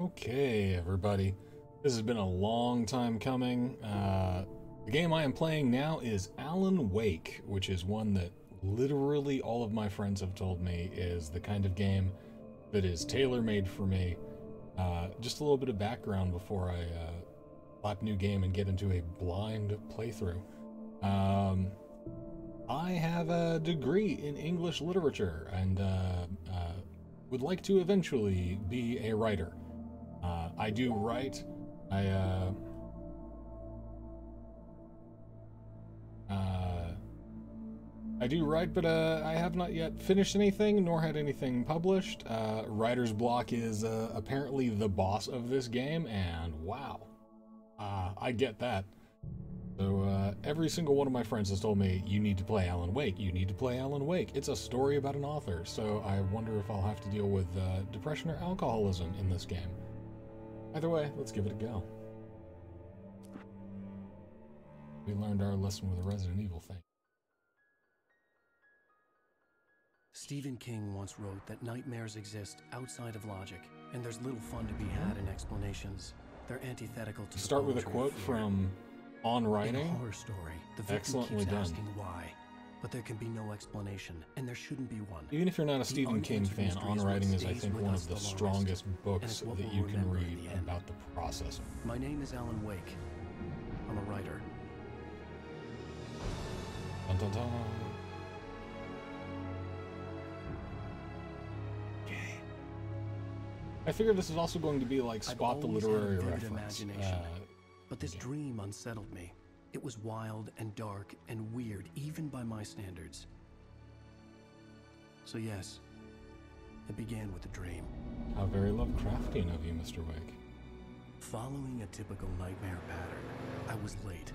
Okay, everybody. This has been a long time coming. Uh, the game I am playing now is Alan Wake, which is one that literally all of my friends have told me is the kind of game that is tailor-made for me. Uh, just a little bit of background before I uh, slap new game and get into a blind playthrough. Um, I have a degree in English literature and uh, uh, would like to eventually be a writer. Uh, I do write. I uh, uh, I do write, but uh, I have not yet finished anything, nor had anything published. Uh, writer's block is uh, apparently the boss of this game, and wow, I get that. So uh, every single one of my friends has told me, you need to play Alan Wake, you need to play Alan Wake. It's a story about an author, so I wonder if I'll have to deal with uh, depression or alcoholism in this game. Either way, let's give it a go. We learned our lesson with the Resident Evil thing. Stephen King once wrote that nightmares exist outside of logic, and there's little fun to be had in explanations. They're antithetical to the Start with a quote from On In a Writing. horror story, the victim Excellently keeps done. asking why, but there can be no explanation, and there shouldn't be one. Even if you're not a Stephen King fan, On Writing is, I think, one of the the strongest books that we'll you can read the about the process. My name is Alan Wake. I'm a writer. Dun, dun, dun. Okay. I figure this is also going to be like Spot the always had a literary reference. imagination. Uh, But this dream unsettled me. It was wild and dark and weird, even by my standards. So, yes, it began with a dream. how very Lovecraftian of you, Mr. Wake. Following a typical nightmare pattern, I was late,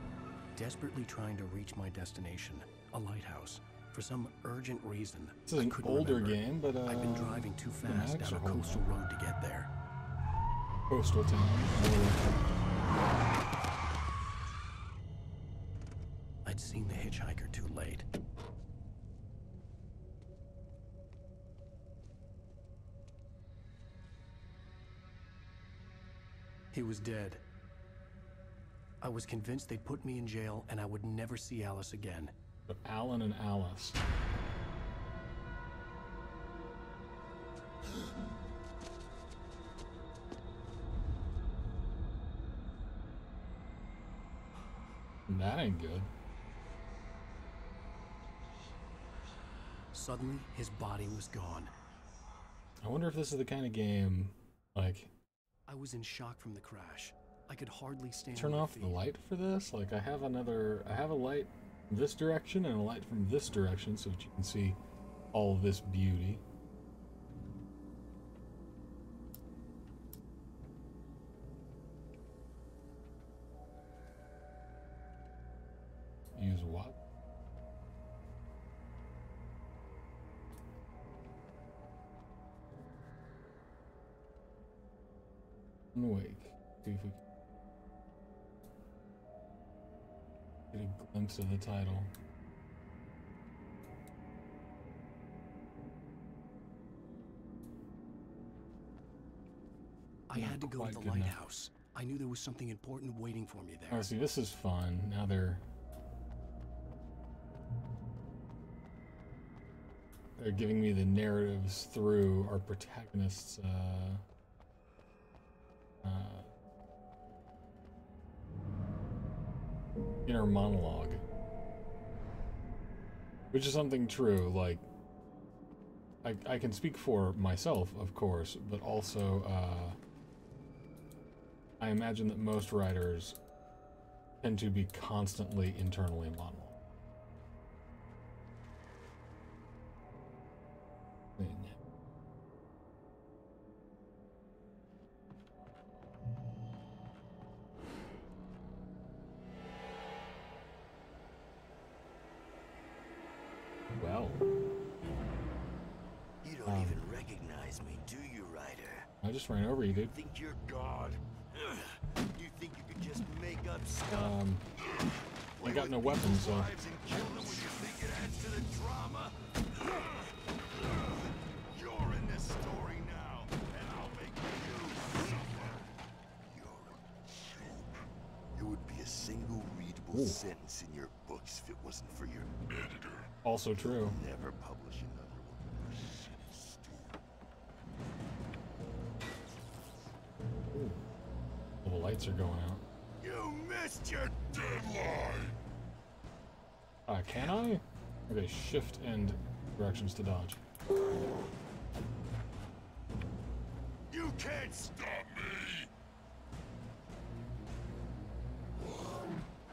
desperately trying to reach my destination, a lighthouse. For some urgent reason, This is an older remember. game, but uh, I've been driving too fast down a coastal road to get there. Coastal town. I'd seen the hitchhiker too late. He was dead. I was convinced they'd put me in jail and I would never see Alice again. But Alan and Alice. That ain't good. Suddenly, his body was gone. I wonder if this is the kind of game, like, I was in shock from the crash. I could hardly stand turn off the light for this? Like, I have another, I have a light this direction and a light from this direction so that you can see all this beauty. Of the title. I had to go to the good enough. lighthouse. I knew there was something important waiting for me there. Oh, see, this is fun. Now they're they're giving me the narratives through our protagonists' uh, uh, inner monologue, which is something true. Like, I I can speak for myself, of course, but also. Uh, I imagine that most writers tend to be constantly internally monologue. just ran over you, dude. Think you're God. You think you could just make up stuff? Um, I got no weapons, so. Ooh. sentence in your books if it wasn't for your editor. Also true. Never publish another. Lights are going out. You missed your deadline. Uh, can I? Okay, shift and directions to dodge. You can't stop me.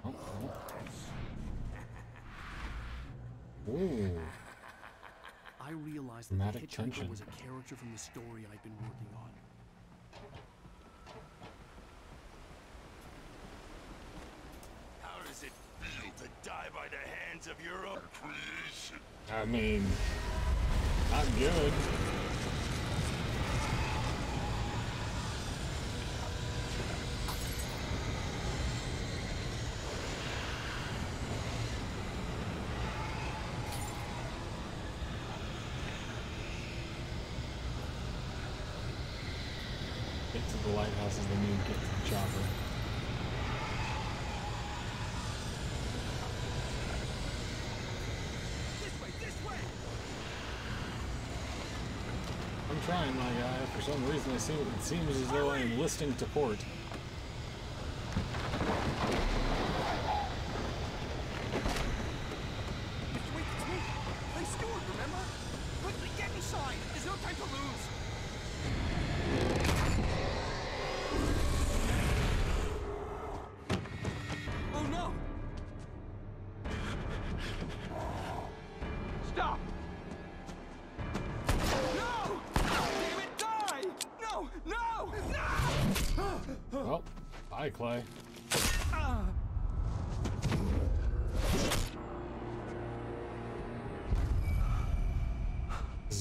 Oh, oh. Ooh. I realized that Dramatic the hitchhiker tension. was a character from the story I'd been working on. How does it feel to die by the hands of your own creation? I mean, not good. Get to the lighthouse is the new get to the chopper. This way, this way. I'm trying, my guy. For some reason, I seem, it seems as though I am listing to port.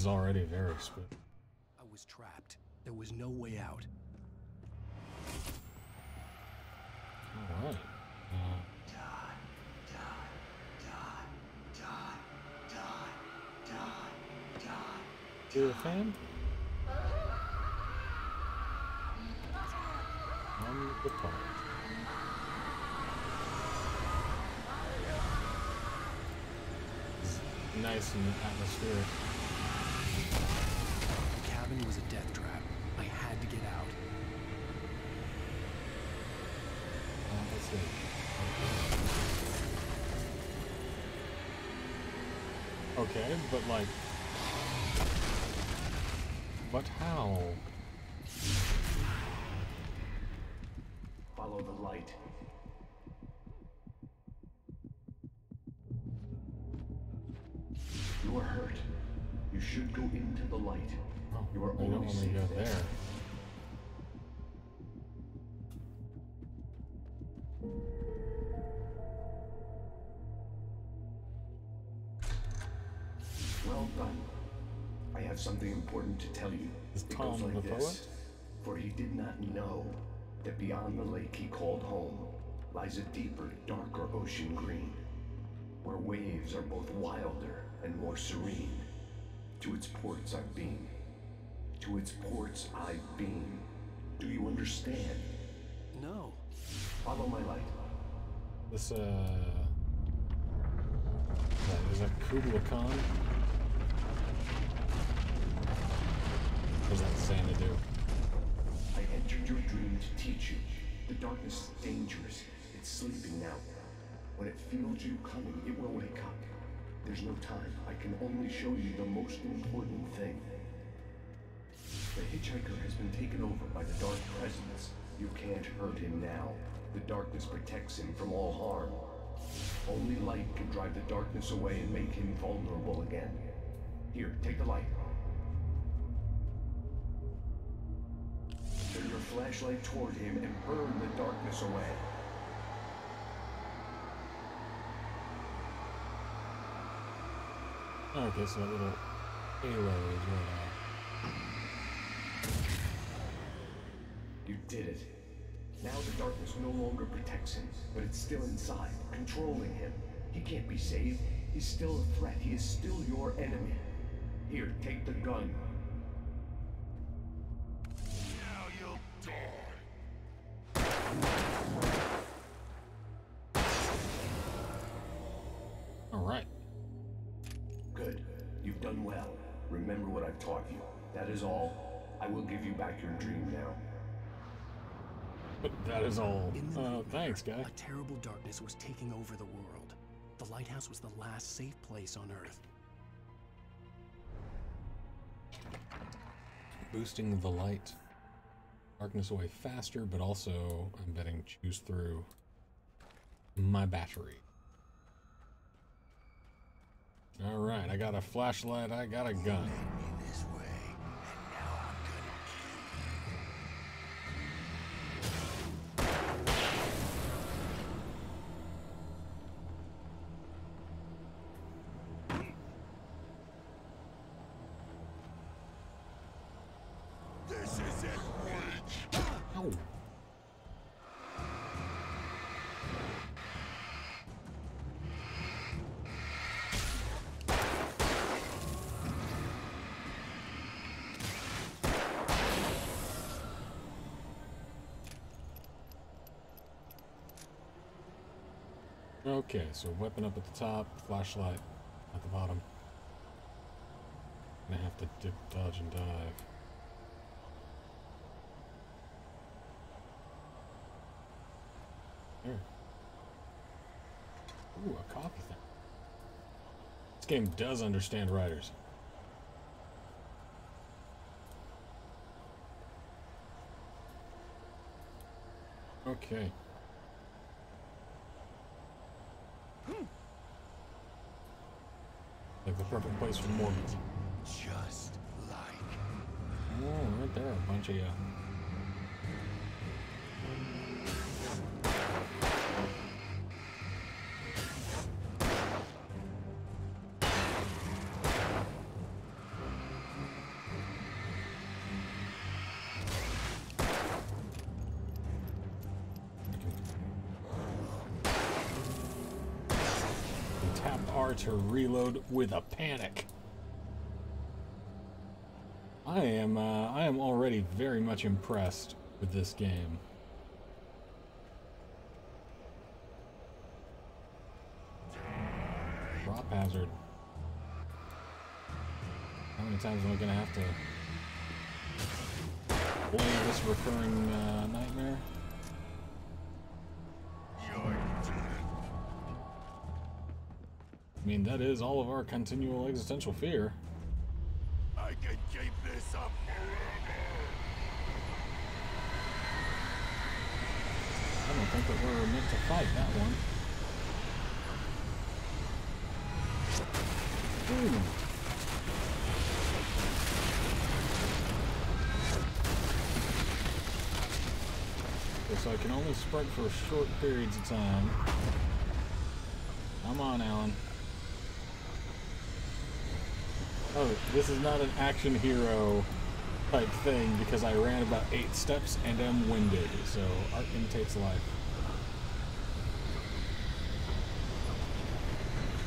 Already very spooky. I was trapped. There was no way out. All right. Uh, To the fan? On the part. Nice and atmospheric. Cabin was a death trap. I had to get out. Okay, but like. But how? Have something important to tell you. Is it Tom goes like the this. poet? For he did not know that beyond the lake he called home lies a deeper, darker ocean green, where waves are both wilder and more serene. To its ports I've been. To its ports I've been. Do you understand? No. Follow my light. This, uh. That, is that Kubla Khan? That Xanadu? I entered your dream to teach you. The darkness is dangerous. It's sleeping now. When it feels you coming, it will wake up. There's no time. I can only show you the most important thing. The hitchhiker has been taken over by the dark presence. You can't hurt him now. The darkness protects him from all harm. Only light can drive the darkness away and make him vulnerable again. Here, take the light. Flashlight toward him and burn the darkness away. Okay, so that little halo is what uh, You did it. Now the darkness no longer protects him, but it's still inside, controlling him. He can't be saved. He's still a threat. He is still your enemy. Here, take the gun. Back your dream now. But that is all. In the Uh, thanks, guy. A terrible darkness was taking over the world. The lighthouse was the last safe place on Earth. Boosting the light. Darkness away faster, but also, I'm betting, choose through my battery. Alright, I got a flashlight, I got a gun. Okay, so weapon up at the top, flashlight at the bottom. Gonna have to dip, dodge, and dive. There. Ooh, a coffee thing. This game does understand writers. Okay. Like the perfect place for Mormons. Just like. Oh, right there, a bunch of you. To reload with a panic. I am uh, I am already very much impressed with this game. Drop hazard. How many times am I gonna have to play this recurring uh, nightmare? Mean, that is all of our continual existential fear. I can keep this up forever. I don't think that we're meant to fight that one. Ooh. Okay, so I can only sprint for short periods of time. Come on, Alan. Oh, this is not an action hero type thing because I ran about eight steps and am winded, so art imitates life.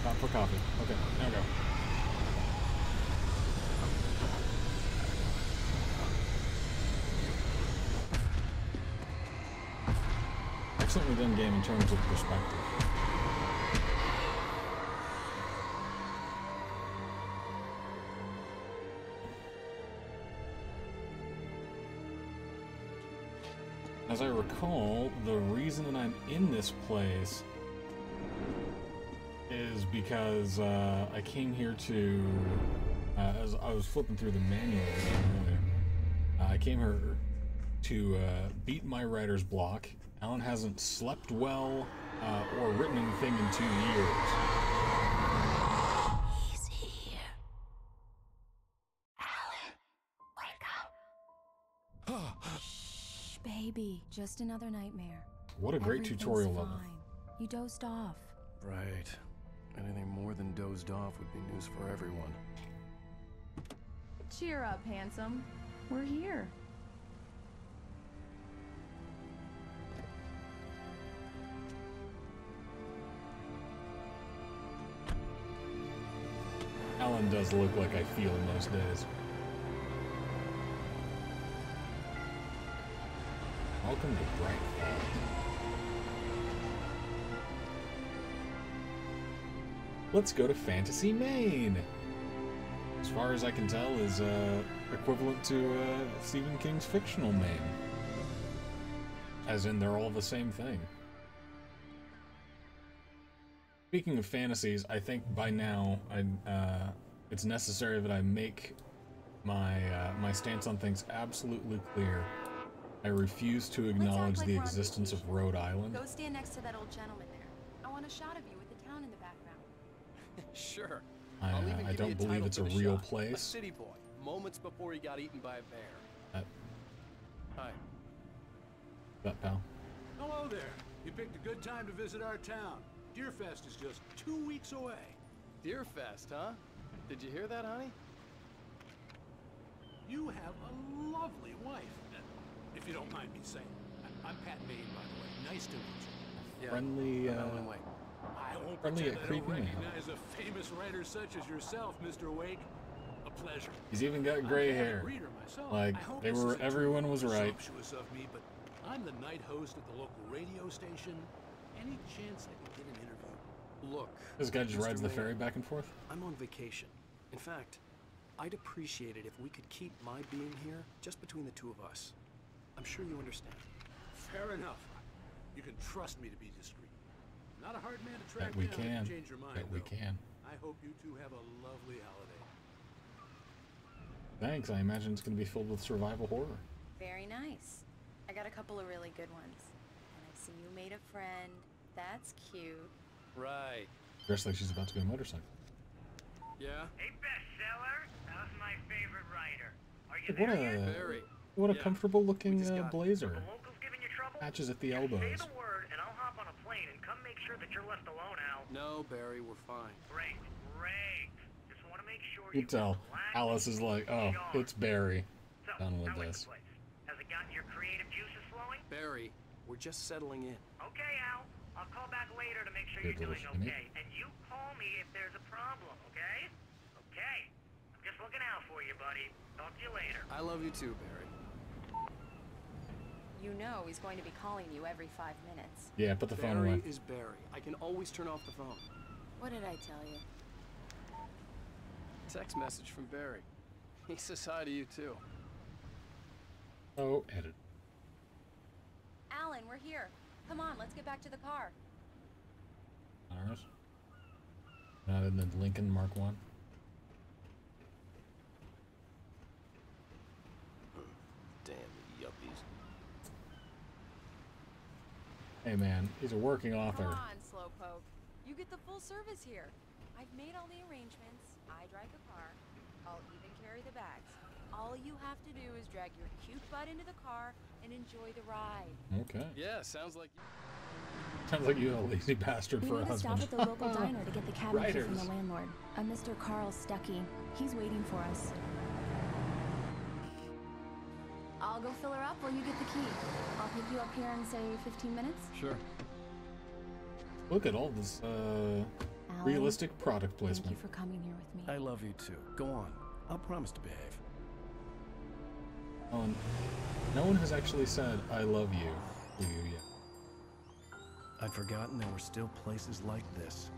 Stop for coffee. Okay, there we go. Excellently done game in terms of perspective. I recall, the reason that I'm in this place is because uh, I came here to, uh, as I was flipping through the manual earlier, uh, I came here to uh, beat my writer's block. Alan hasn't slept well uh, or written anything in two years. Just another nightmare. What a great Everything's tutorial level. You dozed off. Right. Anything more than dozed off would be news for everyone. Cheer up, handsome. We're here. Alan does look like I feel in most days. Welcome to Bright Falls. Let's go to Fantasy Maine. As far as I can tell, is uh, equivalent to uh, Stephen King's fictional name. As in, they're all the same thing. Speaking of fantasies, I think by now I, uh, it's necessary that I make my uh, my stance on things absolutely clear. I refuse to acknowledge like the existence of. Rhode Island. Go stand next to that old gentleman there. I want a shot of you with the town in the background. Sure. I, uh, I don't believe it's a real shot. A place. city boy, moments before he got eaten by a bear. That, Hi. that pal. Hello there. You picked a good time to visit our town. Deerfest is just two weeks away. Deerfest, huh? Did you hear that, honey? You have a lovely wife, uh, if you don't mind me saying. I- I'm Pat Maine, by the way. Nice to meet you. Yeah. Friendly, uh, Alan I won't Friendly pretend at I don't creepy man. a famous writer such as yourself, Mr. Wake. A pleasure. He's even got I'm gray an avid hair. reader myself. Like, I hope they this were- isn't too everyone was right. presumptuous of me, but I'm the night host at the local radio station. Any chance I could get an interview? Look. This guy just Mr. rides the ferry back and forth. I'm on vacation. In fact, I'd appreciate it if we could keep my being here just between the two of us. I'm sure you understand. Fair enough. You can trust me to be discreet. Not a hard man to track That we down if you can. change your mind. That we can. I hope you two have a lovely holiday. Thanks. I imagine it's going to be filled with survival horror. Very nice. I got a couple of really good ones. And I see you made a friend. That's cute. Right. Dressed like she's about to go motorcycle. Yeah? Hey, bestseller. How's my favorite writer? Are you What there yet? a Very. What a Yeah. comfortable looking uh, blazer. The locals giving you trouble? Patches at the Just elbows. Say the word, and I'll hop on a plane and come make sure that you're left alone, Al. No, Barry, we're fine. Great, great. Just want to make sure You you tell Alice is like, oh, Sure. it's Barry. So, Done with this. Has it gotten your creative juices flowing? Barry, We're just settling in. Okay, Al. I'll call back later to make sure Good you're doing skinny. okay. And you call me if there's a problem, okay? Okay. I'm just looking out for you, buddy. Talk to you later. I love you too, Barry. You know he's going to be calling you every five minutes. Yeah, put the phone Barry is Barry. I can always turn off the phone. What did I tell you? Text message from Barry. He says hi to you too. Oh, edit. Alan, we're here. Come on, let's get back to the car. Ours. Not in the Lincoln Mark One. Damn yuppies. Hey man, he's a working author. Come on, Slowpoke. You get the full service here. I've made all the arrangements. I drive the car. I'll even carry the bags. All you have to do is drag your cute butt into the car and enjoy the ride. Okay. Yeah, sounds like Sounds like you a lazy bastard We for a need to stop at the local diner to get the cabinet key from the landlord, a Mr. Carl Stucky. He's waiting for us. I'll go fill her up while you get the key. I'll pick you up here in, say, 15 minutes. Sure. Look at all this uh, Alan, realistic product placement. Thank you for coming here with me. I love you too. Go on. I'll promise to behave. Alan, no one has actually said "I love you" to you yet. I'd forgotten there were still places like this.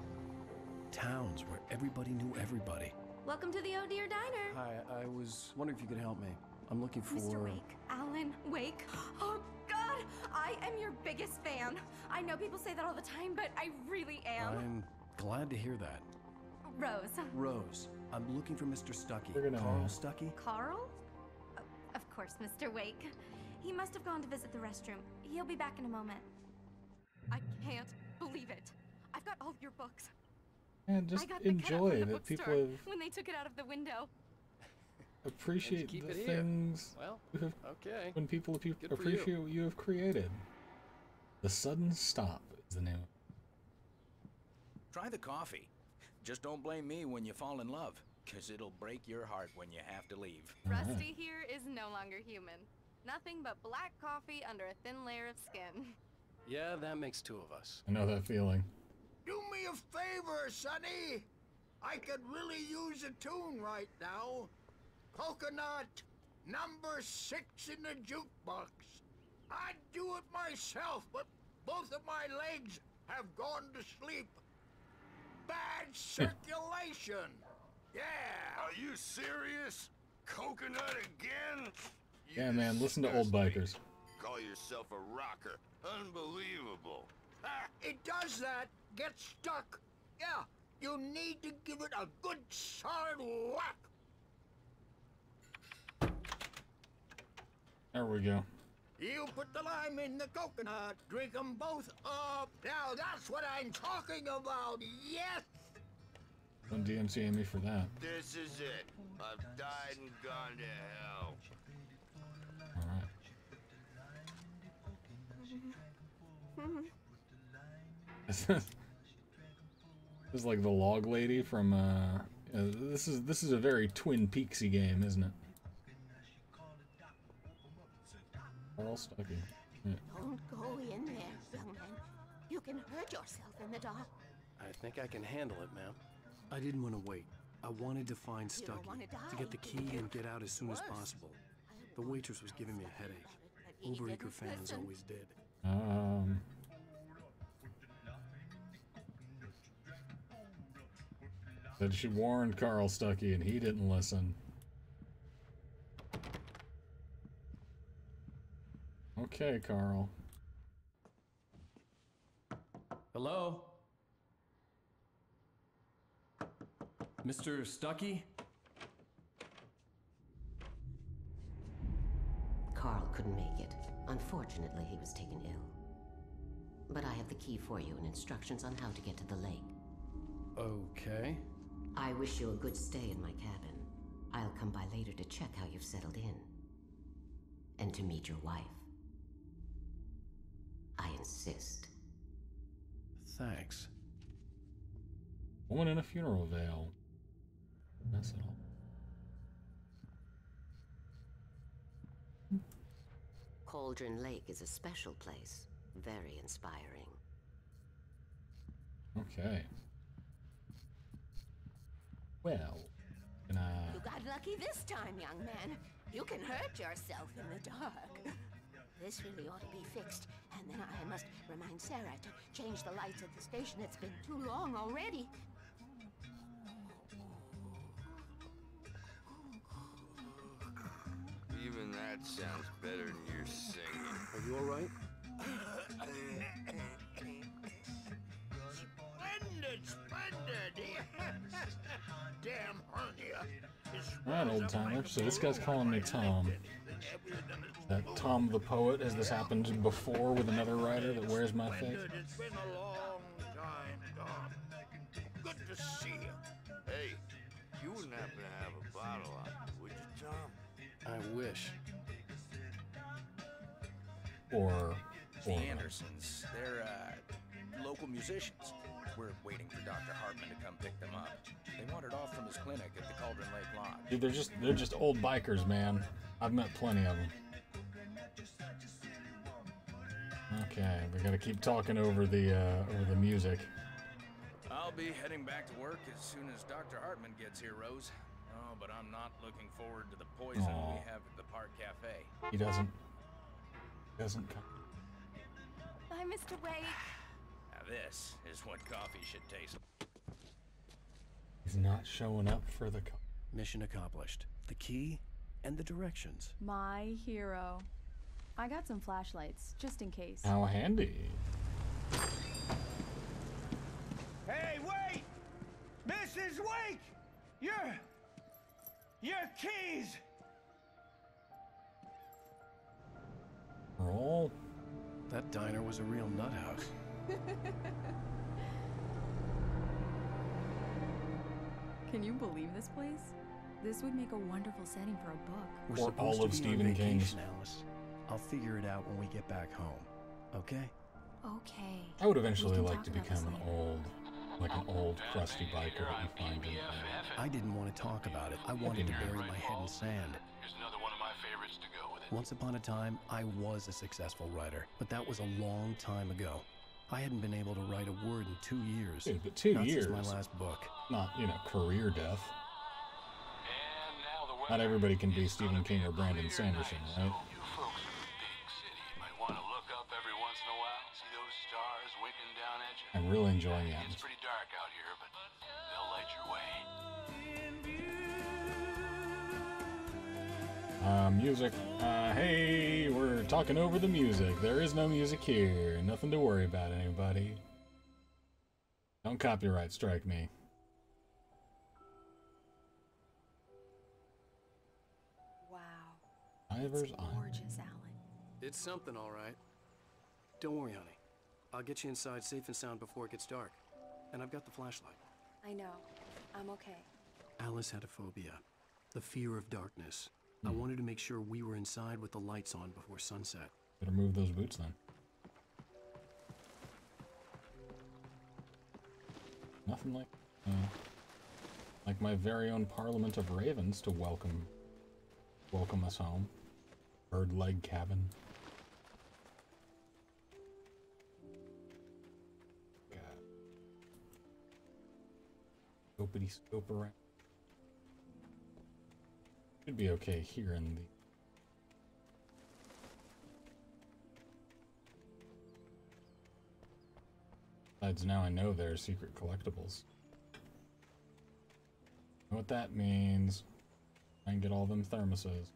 Towns where everybody knew everybody. Welcome to the Oh Deer Diner. Hi, I was wondering if you could help me. I'm looking for. Mr. Wake. Alan Wake. Oh, God. I am your biggest fan. I know people say that all the time, but I really am. I'm glad to hear that. Rose. Rose, I'm looking for Mr. Stucky. Carl Stucky? Carl? Of course, Mr. Wake. He must have gone to visit the restroom. He'll be back in a moment. I can't believe it. I've got all your books. And just got the cutout enjoy from that people have when they took it out of the window. Appreciate keep the it here. things Well, have, okay. when people ap- Good for you. appreciate what you have created. The sudden stop is the name. Try the coffee. Just don't blame me when you fall in love, because it'll break your heart when you have to leave. Rusty here is no longer human. Nothing but black coffee under a thin layer of skin. Yeah, that makes two of us. I know that feeling. Do me a favor, Sonny. I could really use a tune right now. Coconut, number six in the jukebox. I'd do it myself, but both of my legs have gone to sleep. Bad circulation. Yeah. Are you serious? Coconut again? Yeah, man, listen to old bikers. Call yourself a rocker. Unbelievable. Ah, it does that. Get stuck. Yeah, you need to give it a good solid whack. There we go. You put the lime in the coconut, drink them both up. Now that's what I'm talking about, yes! Don't DMCA me for that. This is it. I've died and gone to hell. Alright. This is, this is like the log lady from uh, uh this is this is a very Twin Peaksy game, isn't it? Carl Stucky. Yeah. Don't go in there, young man. You can hurt yourself in the dark. I think I can handle it, ma'am. I didn't want to wait. I wanted to find You don't Stucky, wanna to get the key and get out as soon as possible. The waitress was giving me a headache. he Overeager fans listen. always did. Um. Said she warned Carl Stucky and he didn't listen. Okay, Carl. Hello? Mr. Stucky? Carl couldn't make it. Unfortunately, he was taken ill. But I have the key for you and instructions on how to get to the lake. Okay. I wish you a good stay in my cabin. I'll come by later to check how you've settled in. And to meet your wife. I insist. Thanks. Woman in a funeral veil. That's it all. Cauldron Lake is a special place. Very inspiring. Okay. Well, can I... You got lucky this time, young man. You can hurt yourself in the dark. This really ought to be fixed, and then I must remind Sarah to change the lights at the station. It's been too long already. Even that sounds better than your singing. Are you alright? Splendid, splendid! Damn hernia. Alright, old timer. So this guy's calling me Tom. That Tom the poet, has this happened before with another writer that wears my face? It's been a long time, Tom. Good to see you. Hey, you wouldn't happen to have a bottle on would you, Tom? I wish. Or, The or Andersons, they're uh, local musicians. We're waiting for Dr. Hartman to come pick them up. They wandered off from his clinic at the Cauldron Lake Lodge. Dude, they're just they're just old bikers, man. I've met plenty of them. Okay, we gotta keep talking over the uh, over the music. I'll be heading back to work as soon as Dr. Hartman gets here, Rose. Oh, but I'm not looking forward to the poison Aw. we have at the Park Cafe. He doesn't He doesn't come. Bye, Mr. Wake. Now this is what coffee should taste He's not showing up for the. Co- Mission accomplished. The key and the directions. My hero. I got some flashlights, just in case. How handy. Hey, wait! Mrs. Wake! Your... Your keys! Roll. That diner was a real nut house. Can you believe this place? This would make a wonderful setting for a book. We're Or supposed all to of be Stephen on King's. vacation, Alice. I'll figure it out when we get back home. Okay? Okay. I would eventually like to become an old, like an old crusty biker that you find in. I didn't want to talk about it. I wanted to bury my head in sand. Here's another one of my favorites to go with it. Once upon a time, I was a successful writer, but that was a long time ago. I hadn't been able to write a word in two years. Dude, but two Not years. Since my last book. not you know career death. Not everybody can be Stephen King or Brandon Sanderson, right? I'm really enjoying it. It's pretty dark out here, but they'll light your way. Uh, music. Uh, hey, we're talking over the music. There is no music here. Nothing to worry about, anybody. Don't copyright strike me. Wow. Ivor's it's gorgeous, Alan. It's something, all right. Don't worry, honey. I'll get you inside safe and sound before it gets dark. And I've got the flashlight. I know. I'm okay. Alice had a phobia. The fear of darkness. I wanted to make sure we were inside with the lights on before sunset. Better move those boots then. Nothing like, uh, like my very own Parliament of Ravens to welcome, welcome us home. Bird leg cabin. Scopity scope around. Should be okay here in the Besides, now I know there are secret collectibles. Know what that means? I can get all them thermoses.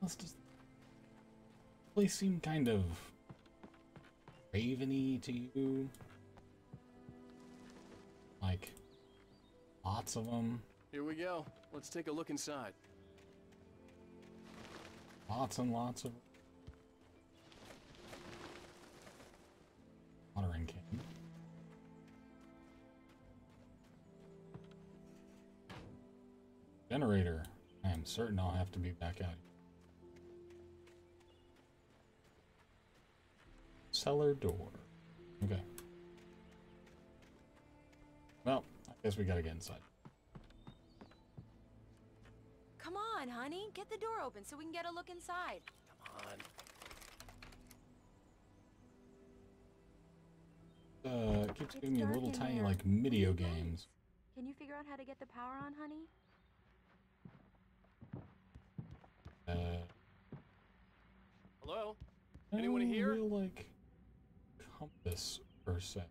Must just place seem kind of raveny to you. Like lots of them, Here we go. Let's take a look inside. lots and lots of watering can. Generator. I am certain I'll have to be back out. Cellar door. Okay. Well, I guess we gotta get inside. Come on, honey. Get the door open so we can get a look inside. Come on. Uh, it keeps giving me little tiny there. like video games. Can you figure out how to get the power on, honey? Uh, Hello? Anyone here? Real, like compass per se.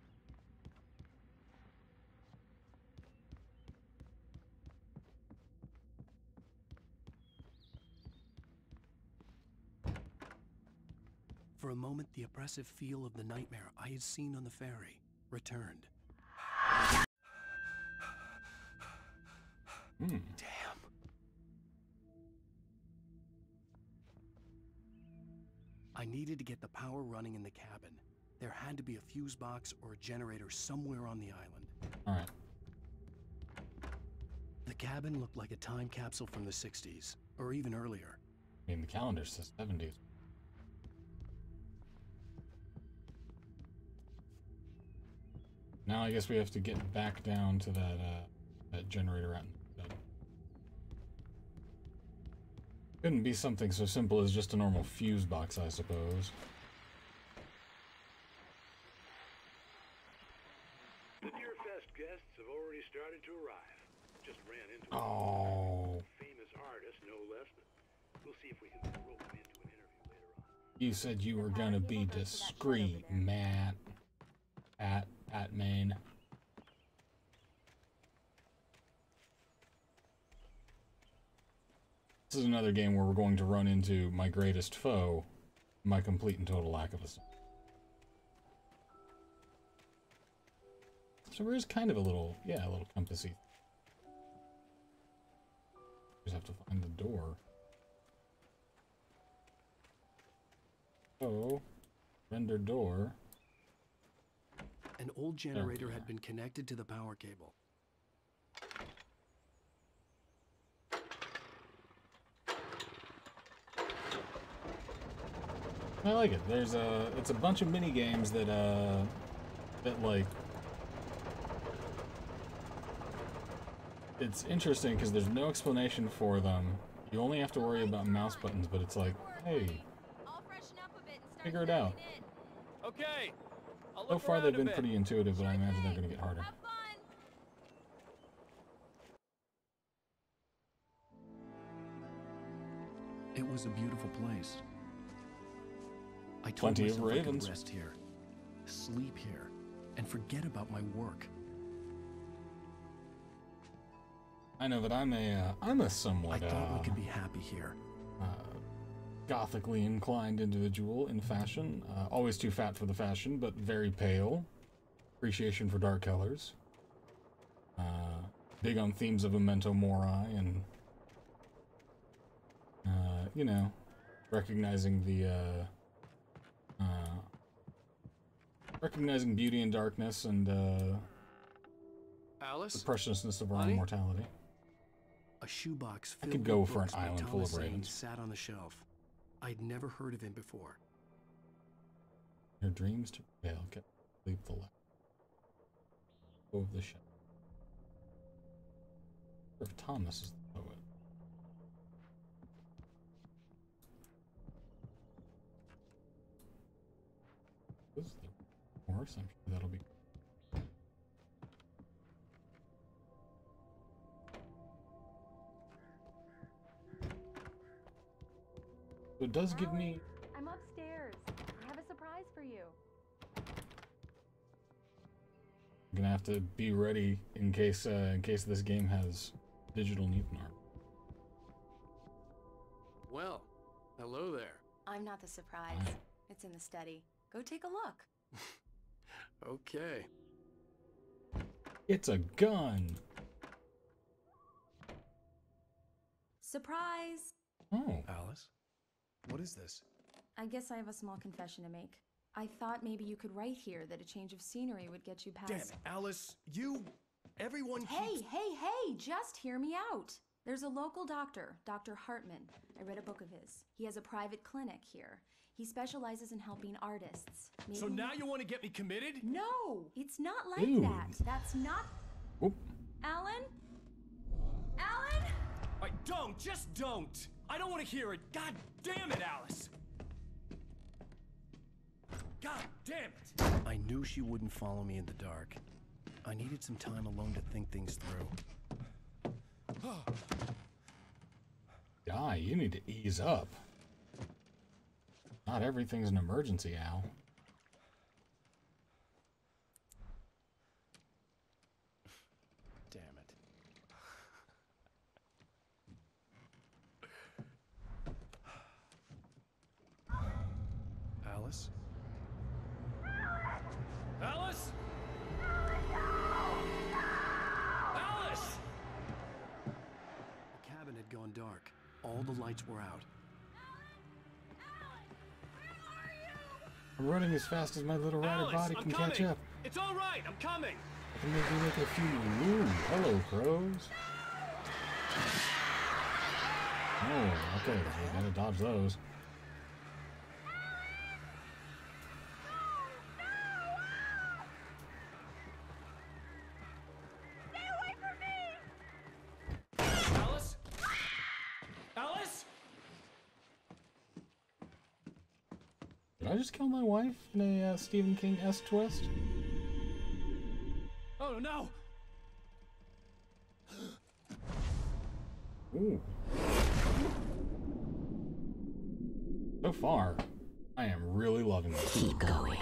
For a moment, the oppressive feel of the nightmare I had seen on the ferry returned. Hmm. Damn. I needed to get the power running in the cabin. There had to be a fuse box or a generator somewhere on the island. All right. The cabin looked like a time capsule from the 60s, or even earlier. I mean, the calendar says 70s. Now I guess we have to get back down to that uh, that generator out in bed. Couldn't be something so simple as just a normal fuse box, I suppose. The Deer Fest guests have already started to arrive. Just ran into Oh, a famous artist, no less. But we'll see if we can rope him into an interview later on. you said you were gonna be discreet, Matt. At at Maine. This is another game where we're going to run into my greatest foe, my complete and total lack of a. s- So is kind of a little, yeah, a little compassy. Just have to find the door. Oh, render door. An old we generator had been connected to the power cable. I like it. There's a, it's a bunch of mini games that, uh, that like, it's interesting because there's no explanation for them. You only have to worry about mouse buttons, but it's like, hey, figure it out. Okay. I'll So far, they've been bit. pretty intuitive, but I imagine they're going to get harder. It was a beautiful place. I told Plenty of myself I could rest here, sleep here, and forget about my work. I know that I'm a uh, I'm a somewhat I thought uh, we could be happy here. uh, gothically inclined individual in fashion. Uh, always too fat for the fashion, but very pale. Appreciation for dark colors. Uh, big on themes of memento mori and uh, you know, recognizing the uh, uh, recognizing beauty and darkness and uh, Alice? the preciousness of our Honey? mortality. A shoebox I could go for an island full of ravens. sat on the shelf. I'd never heard of him before. Your dreams to prevail. Get leave the left. Of the ship. If Thomas is the poet. This is the horse. I'm sure that'll be. It does give me I'm upstairs. I have a surprise for you. I'm gonna have to be ready in case uh, in case this game has digital Newton art. Well, hello there. I'm not the surprise. It's in the study. Go take a look. Okay. It's a gun. Surprise! Oh. Alice, what is this? I guess I have a small confession to make. I thought maybe you could write here that a change of scenery would get you past. Damn it, Alice, you. Everyone Hey, keeps. hey, hey, just hear me out. There's a local doctor, Dr. Hartman. I read a book of his. He has a private clinic here. He specializes in helping artists. So Maybe- now you want to get me committed? No, it's not like Ooh. that. That's not. Oop. Alan? Alan? I don't, just don't. I don't want to hear it. God damn it, Alice. God damn it. I knew she wouldn't follow me in the dark. I needed some time alone to think things through. Guy, you need to ease up. Not everything's an emergency, Al. Dark. All the lights were out. I'm running as fast as my little rider Alice, body can catch up. It's all right. I'm coming. I can make you make a few. Ooh, hello, crows. Oh, okay. We gotta dodge those. Just kill my wife in a uh, Stephen King S twist? Oh no! Ooh. So far, I am really loving this. Keep going.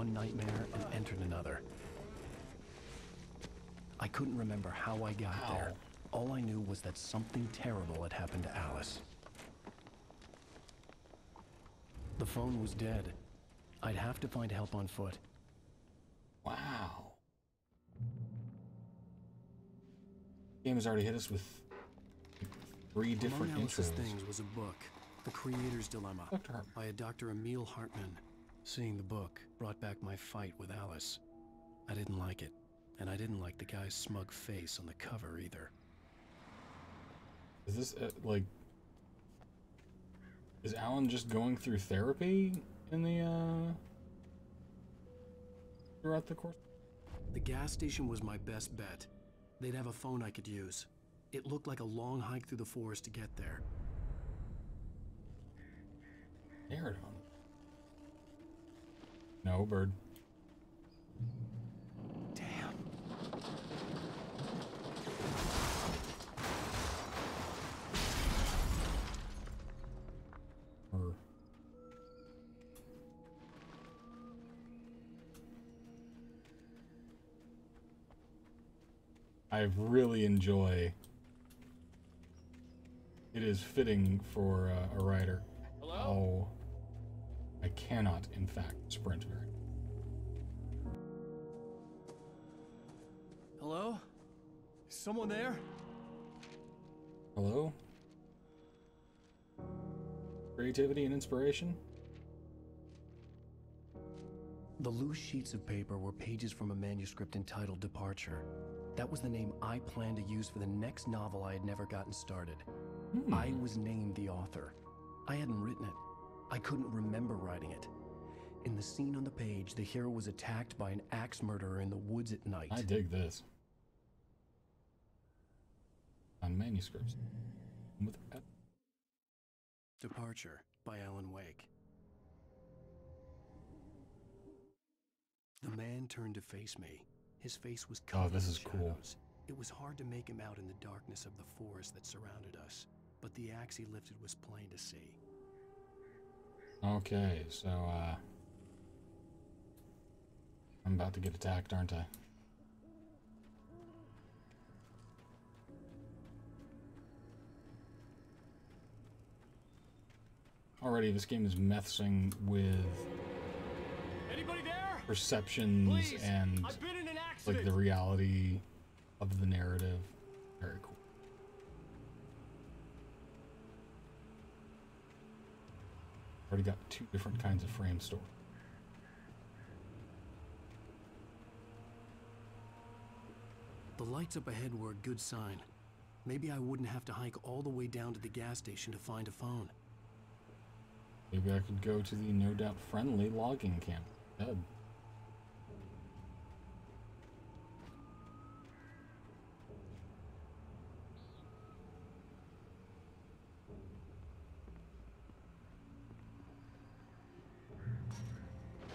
One nightmare and entered another. I couldn't remember how I got there. All I knew was that something terrible had happened to Alice. The phone was dead. I'd have to find help on foot. Wow. Game has already hit us with three different Among Alice's intros. things was a book, The Creator's Dilemma, by a Dr. Emil Hartman. Seeing the book brought back my fight with Alice. I didn't like it, and I didn't like the guy's smug face on the cover either. Is this uh, like? Is Alan just going through therapy in the uh throughout the course? The gas station was my best bet. They'd have a phone I could use. It looked like a long hike through the forest to get there. Narrative on it. No, bird. Damn. Her. I really enjoy. It is fitting for uh, a writer. Hello? Oh. I cannot, in fact, sprint very. Hello? Is someone there? Hello. Creativity and inspiration. The loose sheets of paper were pages from a manuscript entitled Departure. That was the name I planned to use for the next novel I had never gotten started. Hmm. I was named the author. I hadn't written it. I couldn't remember writing it. In the scene on the page, the hero was attacked by an axe murderer in the woods at night. I dig this. On manuscripts. With Departure by Alan Wake. The man turned to face me. His face was Oh, covered this in is cool. It was hard to make him out in the darkness of the forest that surrounded us, but the axe he lifted was plain to see. Okay, so uh I'm about to get attacked, aren't I? Already this game is messing with Anybody there? perceptions Please, and I've been in an like the reality of the narrative. Very cool. Already got two different kinds of frame story. The lights up ahead were a good sign. Maybe I wouldn't have to hike all the way down to the gas station to find a phone. Maybe I could go to the no doubt friendly logging camp. Dead.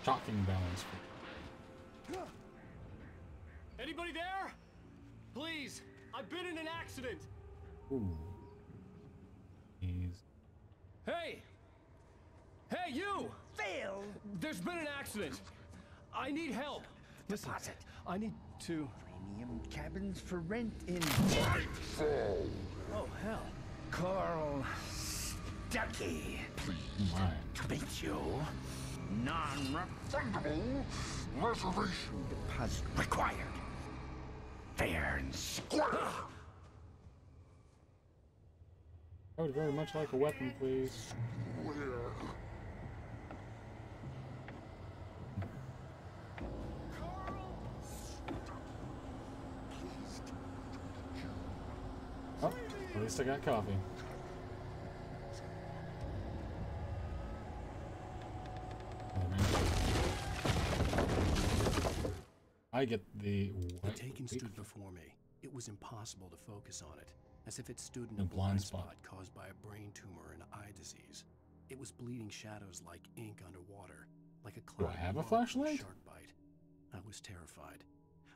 Shocking balance. Anybody there? Please, I've been in an accident. Ooh. He's Hey! Hey, you! Phil! There's been an accident. I need help. Listen, I need to. Premium cabins for rent in Oh, hell. Carl Stucky. my. To meet you. Non-refundable reservation deposit required. Fair and square. I would very much like a weapon, please. Oh, at least I got coffee. I get the The what? Taken stood before me. It was impossible to focus on it, as if it stood in A a blind spot. spot caused by a brain tumor and eye disease. It was bleeding shadows like ink underwater, like a Do cloud. I have a flashlight? Shark bite. I was terrified.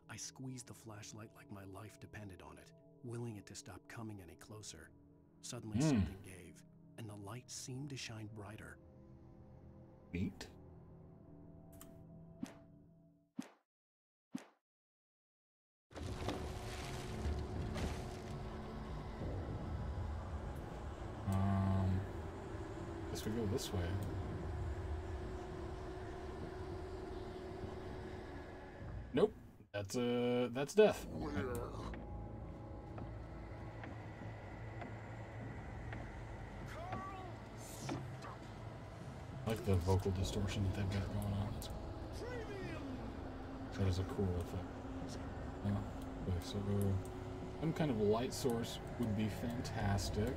I squeezed the flashlight like my life depended on it, willing it to stop coming any closer. Suddenly Hmm. something gave, and the light seemed to shine brighter. Neat. We go this way. Nope, that's uh, that's death. I like the vocal distortion that they've got going on. That is a cool effect. Yeah. Okay, so some kind of light source would be fantastic.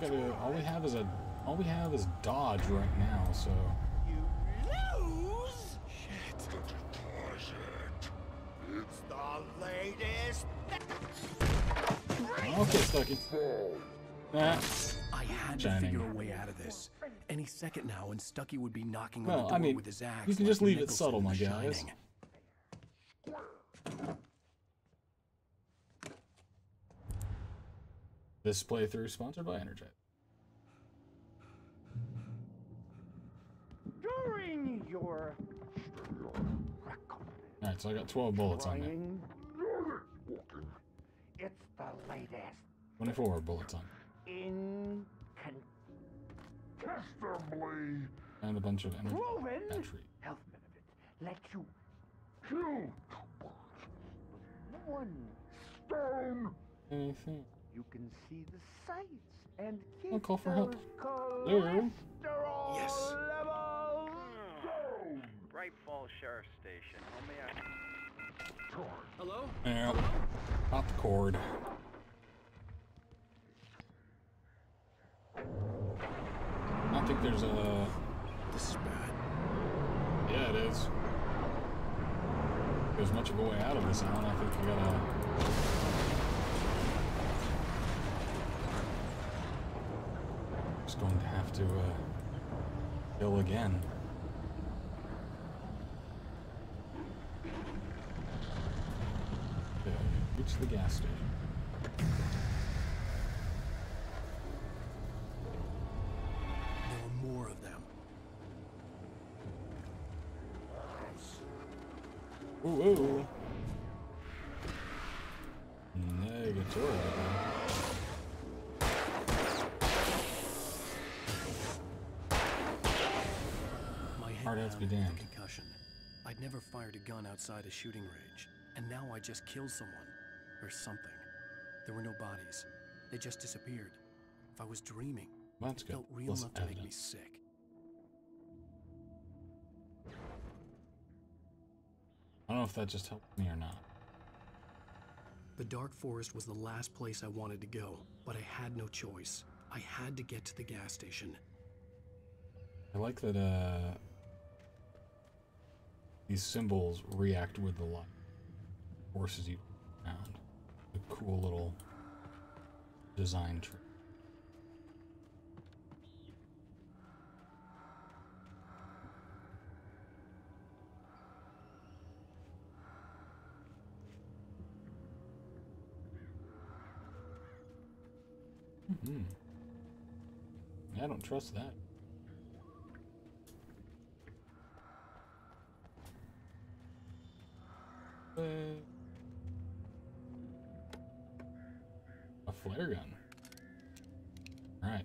So all we all we have is a, all we have is dodge right now. So You Lose? Shit. It's the latest. okay, Stucky. Nah. I had Shining. to figure a way out of this. Any second now, and Stucky would be knocking on the door I mean, with his axe. you can like just leave it Nicholson subtle, my guys. Shining. This playthrough is sponsored by Energize. During your Alright, so I got 12 bullets on me. it's the latest 24 bullets on incontestably And a bunch of energy. proven battery. health benefits let you kill one stone. Anything. You can see the sights and keep I'll call for help. those There. cholesterol Yes. levels hmm. down. Bright Falls Sheriff Station. How may I? Hello? Yeah. Pop the cord. I don't think there's a. This is bad. Yeah, it is. There's much of a way out of this, Alan. I think you gotta. Just going to have to uh, kill again. Okay, reach the gas station. There were more of them. Ooh, ooh. Be damned. concussion. I'd never fired a gun outside a shooting range, and now I just killed someone. Or something. There were no bodies. They just disappeared. If I was dreaming, That's it good. felt real enough to make me sick. I don't know if that just helped me or not. The Dark Forest was the last place I wanted to go, but I had no choice. I had to get to the gas station. I like that uh these symbols react with the light. Forces you around. A cool little design trick. Hmm. I don't trust that. Mm. a flare gun. Alright.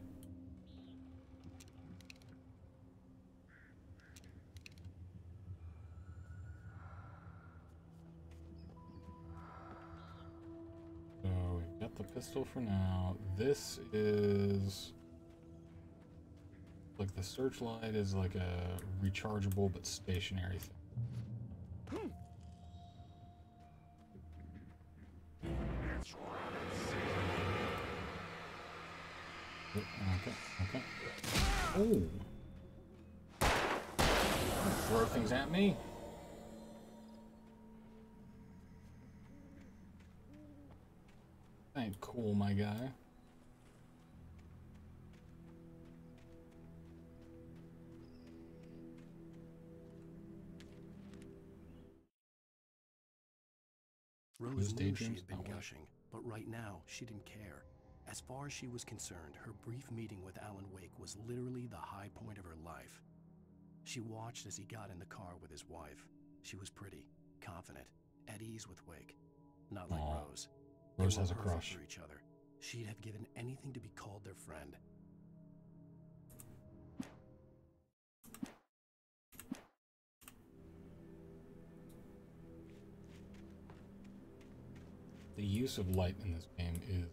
So we've got the pistol for now. This is like the searchlight is like a rechargeable but stationary thing. Okay, okay. Oh. Throw things at me. Ain't cool, my guy. Rose knew she had been gushing, but right now she didn't care. As far as she was concerned, her brief meeting with Alan Wake was literally the high point of her life. She watched as he got in the car with his wife. She was pretty, confident, at ease with Wake. Not like Aw. Rose. Rose has a crush. for each other. She'd have given anything to be called their friend. The use of light in this game is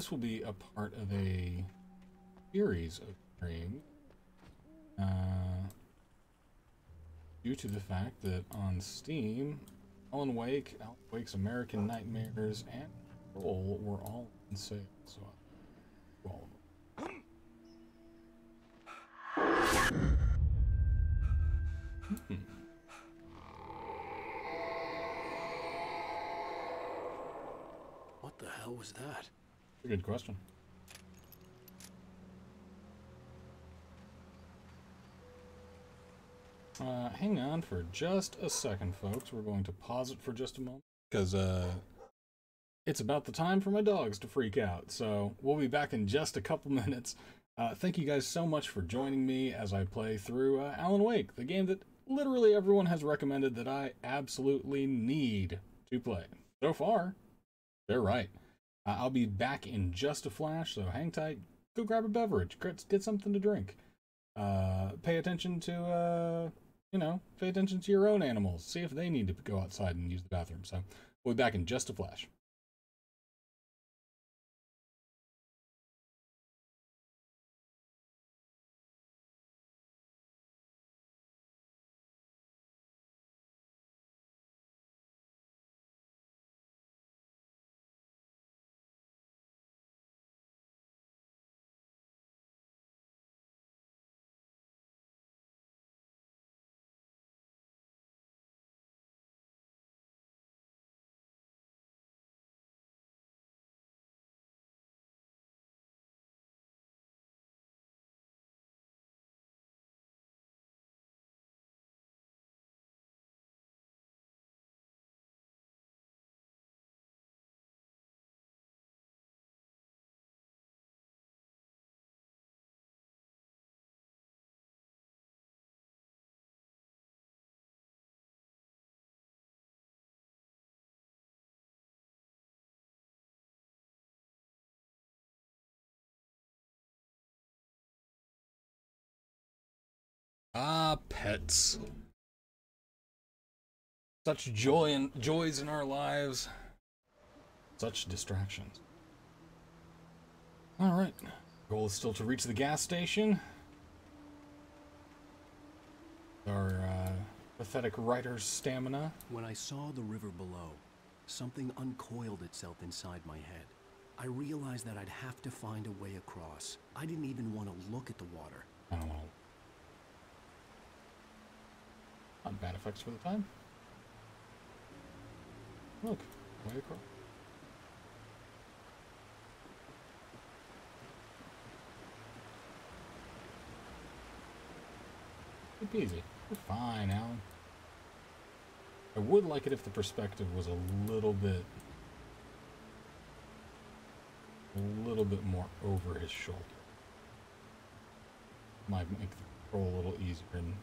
This will be a part of a series of streams. Uh, due to the fact that on Steam, Alan Wake, Alan Wake's American Nightmares, and Roll were all on sale. So all of them. What the hell was that? Good question. Uh, hang on for just a second, folks. We're going to pause it for just a moment because uh, it's about the time for my dogs to freak out. So we'll be back in just a couple minutes. Uh, thank you guys so much for joining me as I play through uh, Alan Wake, the game that literally everyone has recommended that I absolutely need to play. So far, they're right. Uh, I'll be back in just a flash, so hang tight. Go grab a beverage, get, something to drink. Uh, pay attention to, uh, you know, pay attention to your own animals. See if they need to go outside and use the bathroom. So we'll be back in just a flash. Ah, pets. Such joy and joys in our lives. Such distractions. All right. Goal is still to reach the gas station. Our uh, pathetic writer's stamina. When I saw the river below, something uncoiled itself inside my head. I realized that I'd have to find a way across. I didn't even want to look at the water. I don't know. Not bad effects for the time. Look, way across. Keep easy. You're fine, Alan. I would like it if the perspective was a little bit a little bit more over his shoulder. Might make the control a little easier and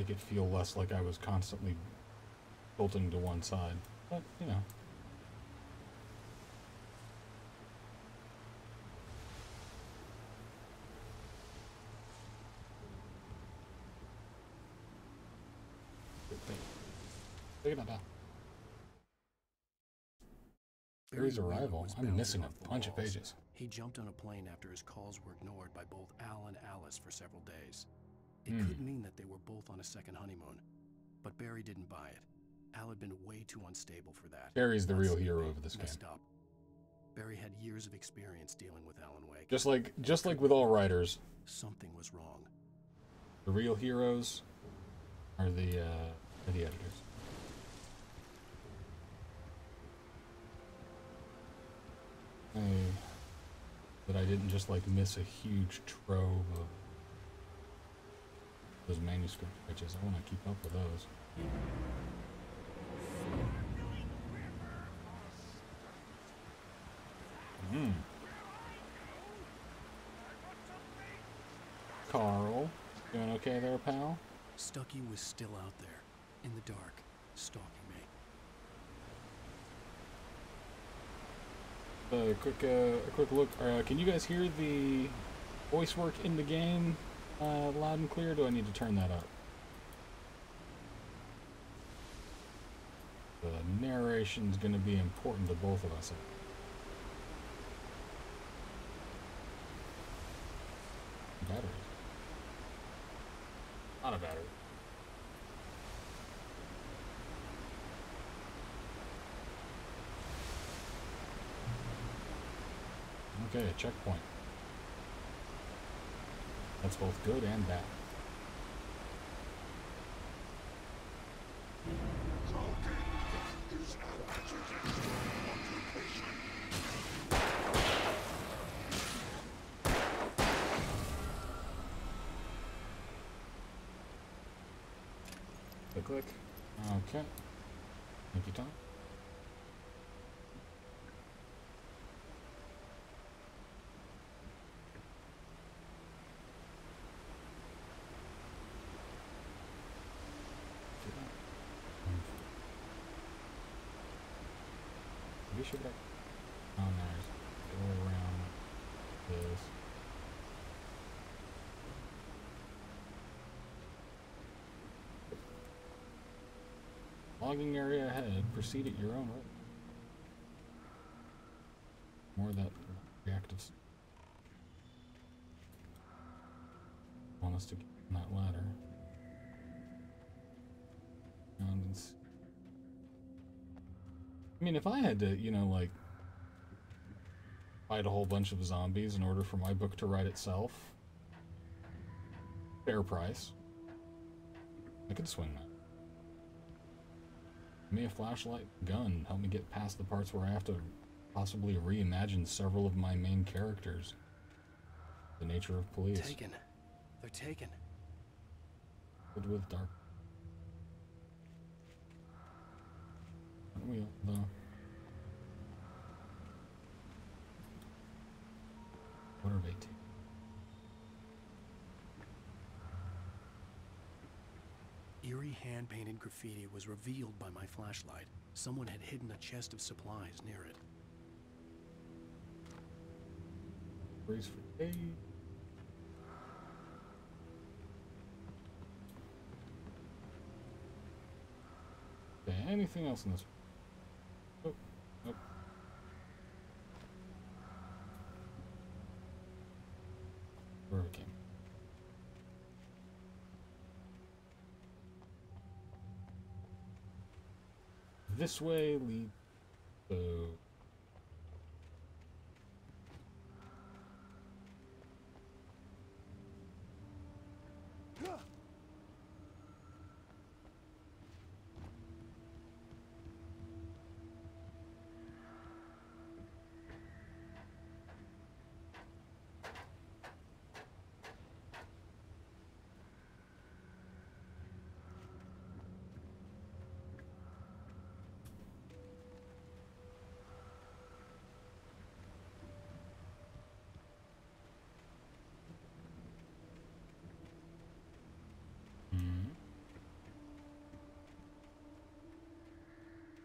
make it feel less like I was constantly tilting to one side. But, you know. Look at that. Barry's arrival. I'm missing a bunch of pages. He jumped on a plane after his calls were ignored by both Al and Alice for several days. It Hmm. could mean that they were both on a second honeymoon, but Barry didn't buy it. Al had been way too unstable for that. Barry's the real hero of this game. up. Barry had years of experience dealing with Alan Wake. Just like just like with all writers, Something was wrong. the real heroes are the uh, are the editors. I, that I didn't just like miss a huge trove of those manuscript pages. I want to keep up with those. Hmm. Carl, doing okay there, pal? Stucky was still out there, in the dark, stalking me. A quick, uh, a quick look. Uh, can you guys hear the voice work in the game uh, loud and clear? Do I need to turn that up? The narration's going to be important to both of us. Batteries. Not a battery. Okay, a checkpoint. That's both good and bad. Click. Okay. Thank you, Tom. Should have on oh, there. Go around this. Logging area ahead. Proceed at your own rate. More of that reactive. Want us to get on that ladder. And I mean, if I had to, you know, like fight a whole bunch of zombies in order for my book to write itself, fair price. I could swing that. Give me a flashlight gun. Help me get past the parts where I have to possibly reimagine several of my main characters. The nature of police. They're taken. They're taken. Good with dark. All, though? What are they taking? Eerie hand-painted graffiti was revealed by my flashlight. Someone had hidden a chest of supplies near it. Freeze for. Okay, anything else in this? Nope. Nope. Where we came. This way lead. So.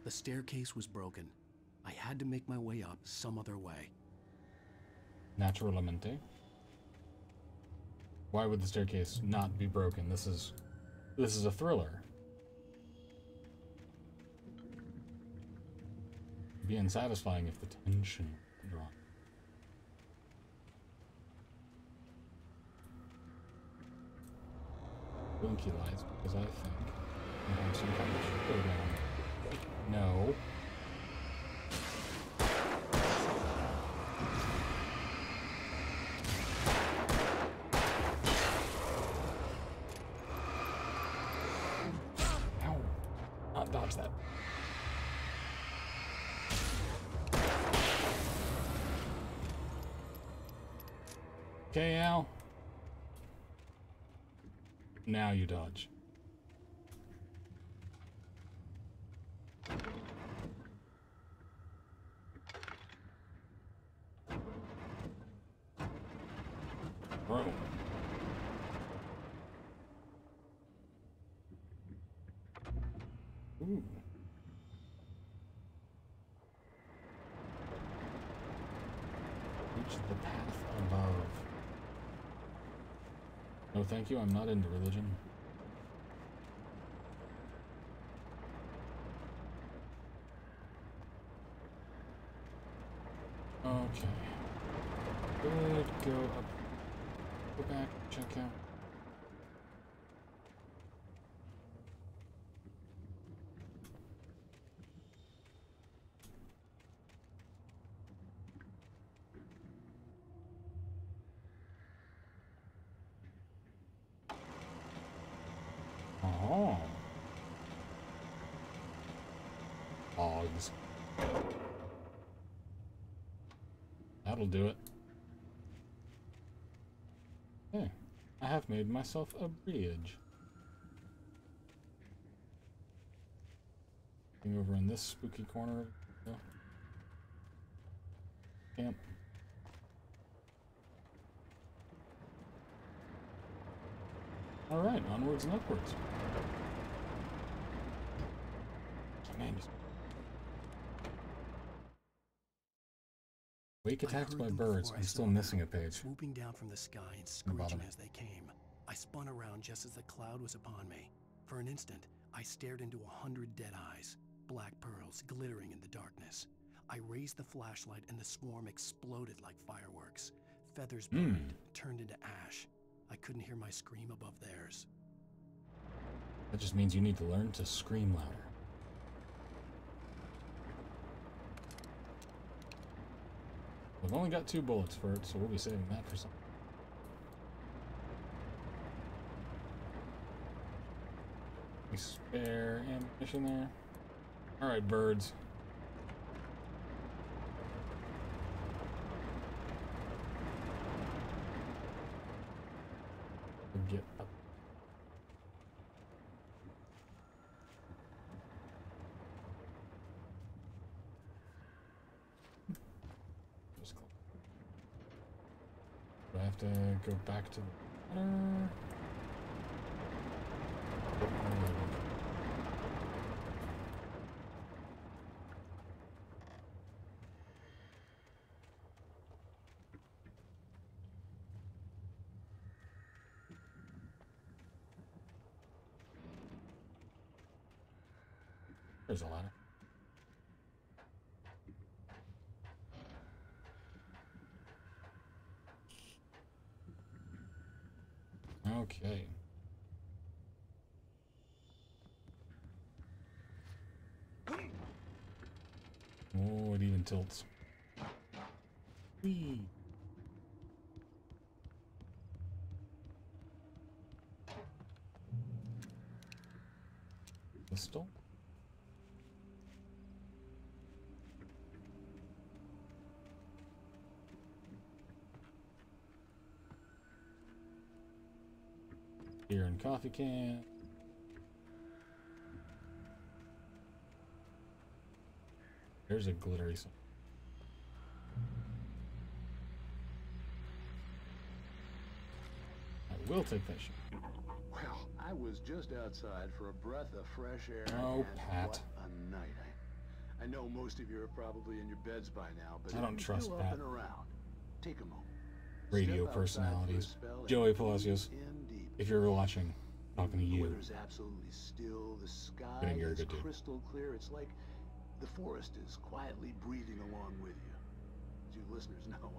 The staircase was broken. I had to make my way up some other way. Naturalmente. Why would the staircase not be broken? This is this is a thriller. It'd be unsatisfying if the tension drawn. Blinky lights, because I think I have some kind of. No. Ow. No, not dodge that. Okay, Al. Now you dodge. Bro. Ooh. Reach the path above. No, thank you. I'm not into religion. Okay. Good. Go up. Go back. Check out. Oh. Hogs. That'll do it. Hey, I have made myself a bridge. over in this spooky corner. Camp. All right, onwards and upwards. Oh, man, Wake attacked by birds. I'm still missing a page. Swooping down from the sky and screeching as they came. I spun around just as the cloud was upon me. For an instant, I stared into a hundred dead eyes, black pearls glittering in the darkness. I raised the flashlight and the swarm exploded like fireworks. Feathers burned, mm. turned into ash. I couldn't hear my scream above theirs. That just means you need to learn to scream louder. We've only got two bullets for it, so we'll be saving that for something. spare ammunition there. Alright, birds. Get up. Do I have to go back to water? There's a ladder. Okay. Oh, it even tilts. Hmm. Pistol? Coffee can. There's a glittery something. I will take that shot. Well, I was just outside for a breath of fresh air. Oh, Pat. What a night. I, I know most of you are probably in your beds by now, but I don't trust Pat. Pat. Up and around, take a moment. Radio personalities. Joey Palacios. If you're watching, talking to you. The absolutely still. The sky is crystal clear. It's like the forest is quietly breathing along with you. As you listeners know,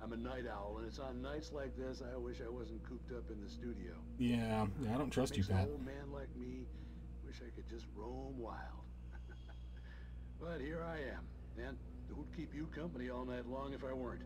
I'm a, I'm a night owl, and it's on nights like this I wish I wasn't cooped up in the studio. Yeah, yeah I don't trust you, Pat. An old man like me wish I could just roam wild. but here I am, and who'd keep you company all night long if I weren't?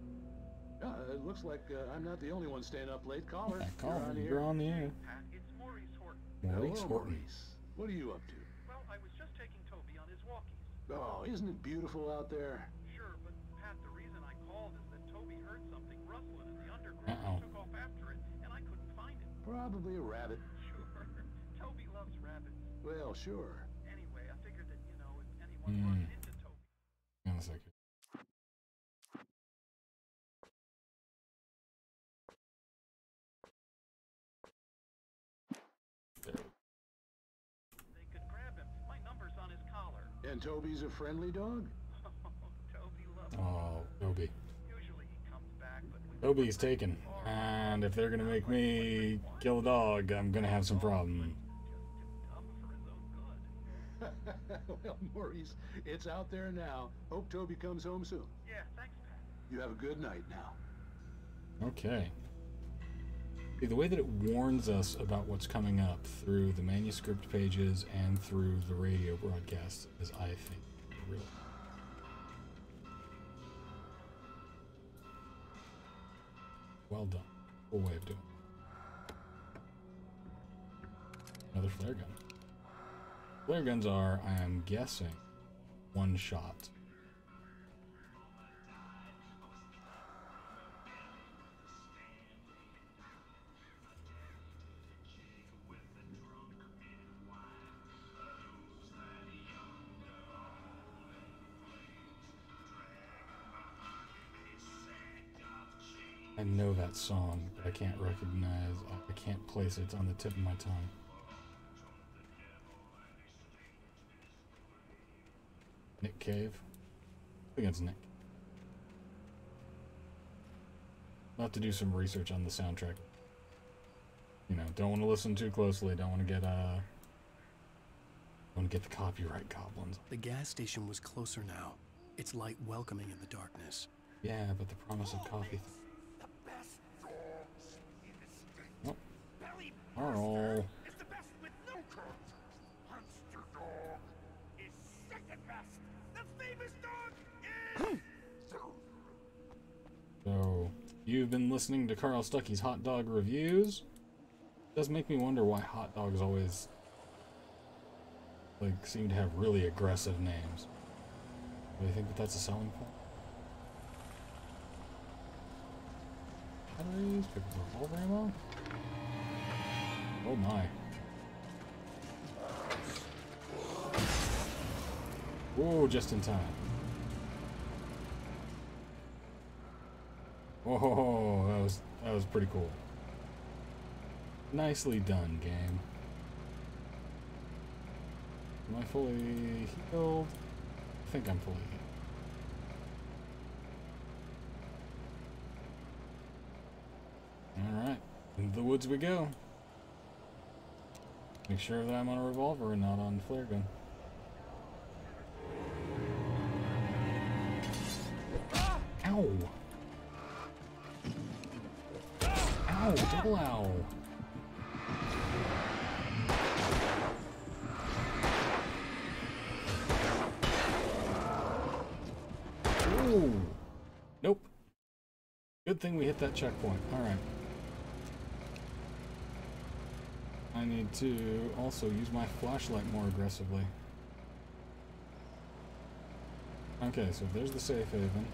Uh, it looks like uh, I'm not the only one staying up late. Caller, yeah, call you're on, you're here. on the air. Pat, it's Maurice Horton. Maurice Hello, Horton. Maurice. What are you up to? Well, I was just taking Toby on his walkies. Oh, isn't it beautiful out there? Sure, but Pat, the reason I called is that Toby heard something rustling in the underground Uh-oh. and took off after it, and I couldn't find it. Probably a rabbit. Sure. Toby loves rabbits. Well, sure. Anyway, I figured that, you know, if anyone Hmm. runs into Toby. Hang on a second. And Toby's a friendly dog? Oh, Toby. Usually he comes back, but when Toby's taken. And if they're gonna make me kill a dog, I'm gonna have some problem. well, Maurice, it's out there now. Hope Toby comes home soon. Yeah, thanks, Pat. You have a good night now. Okay. The way that it warns us about what's coming up through the manuscript pages and through the radio broadcast is, I think, real. Well done. Cool way of doing it. Another flare gun. Flare guns are, I am guessing, one shot. That song, but I can't recognize, I can't place it. It's on the tip of my tongue. Nick Cave? I think it's Nick. I'll have to do some research on the soundtrack. You know, don't want to listen too closely, don't want to get, uh... Want to get the copyright goblins. The gas station was closer now, its light welcoming in the darkness. Yeah, but the promise of coffee... So, you've been listening to Carl Stucky's Hot Dog Reviews. It does make me wonder why hot dogs always like seem to have really aggressive names. Do you think that that's a selling point? Batteries, ammo. Oh my. Whoa, just in time. Whoa, that was that was pretty cool. Nicely done, game. Am I fully healed? I think I'm fully healed. Alright, into the woods we go. Make sure that I'm on a revolver and not on flare gun. Ow! Ow, double ow! Ooh! Nope. Good thing we hit that checkpoint. Alright. I need to also use my flashlight more aggressively. Okay, so there's the safe haven.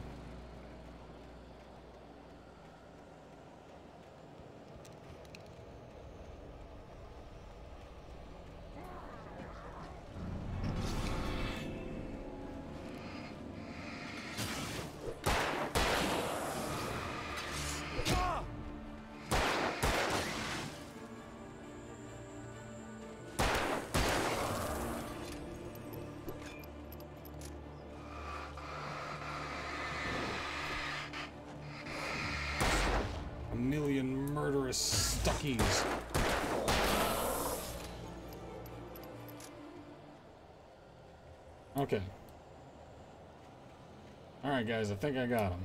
Guys, I think I got him.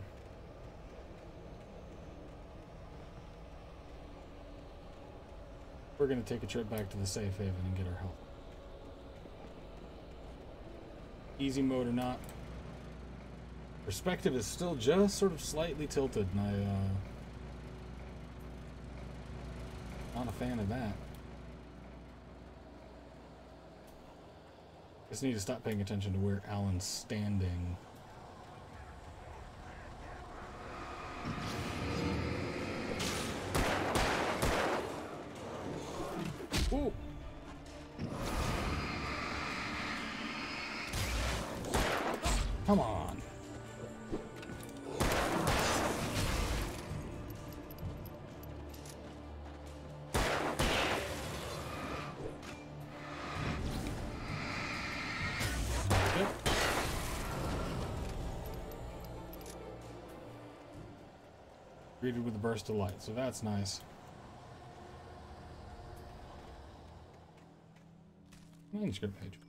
We're gonna take a trip back to the safe haven and get our help. Easy mode or not. Perspective is still just sort of slightly tilted and I uh not a fan of that. Just need to stop paying attention to where Alan's standing. Burst of light, so that's nice. Manuscript page.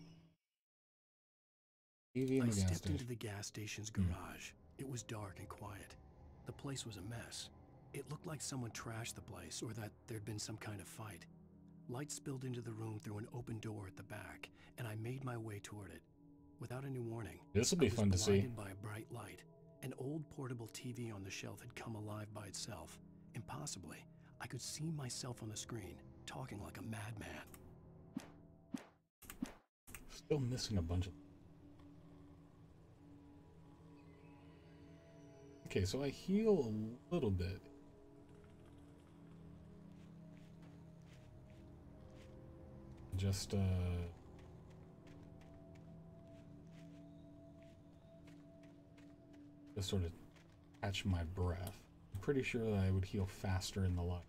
I stepped station. into the gas station's hmm. garage. It was dark and quiet. The place was a mess. It looked like someone trashed the place or that there'd been some kind of fight. Light spilled into the room through an open door at the back, and I made my way toward it. Without any warning, This'll be I was fun to see. by a bright light. An old portable TV on the shelf had come alive by itself. Impossibly, I could see myself on the screen, talking like a madman. Still missing a bunch of. Okay, so I heal a little bit. Just, uh. Sort of catch my breath. I'm pretty sure that I would heal faster in the light.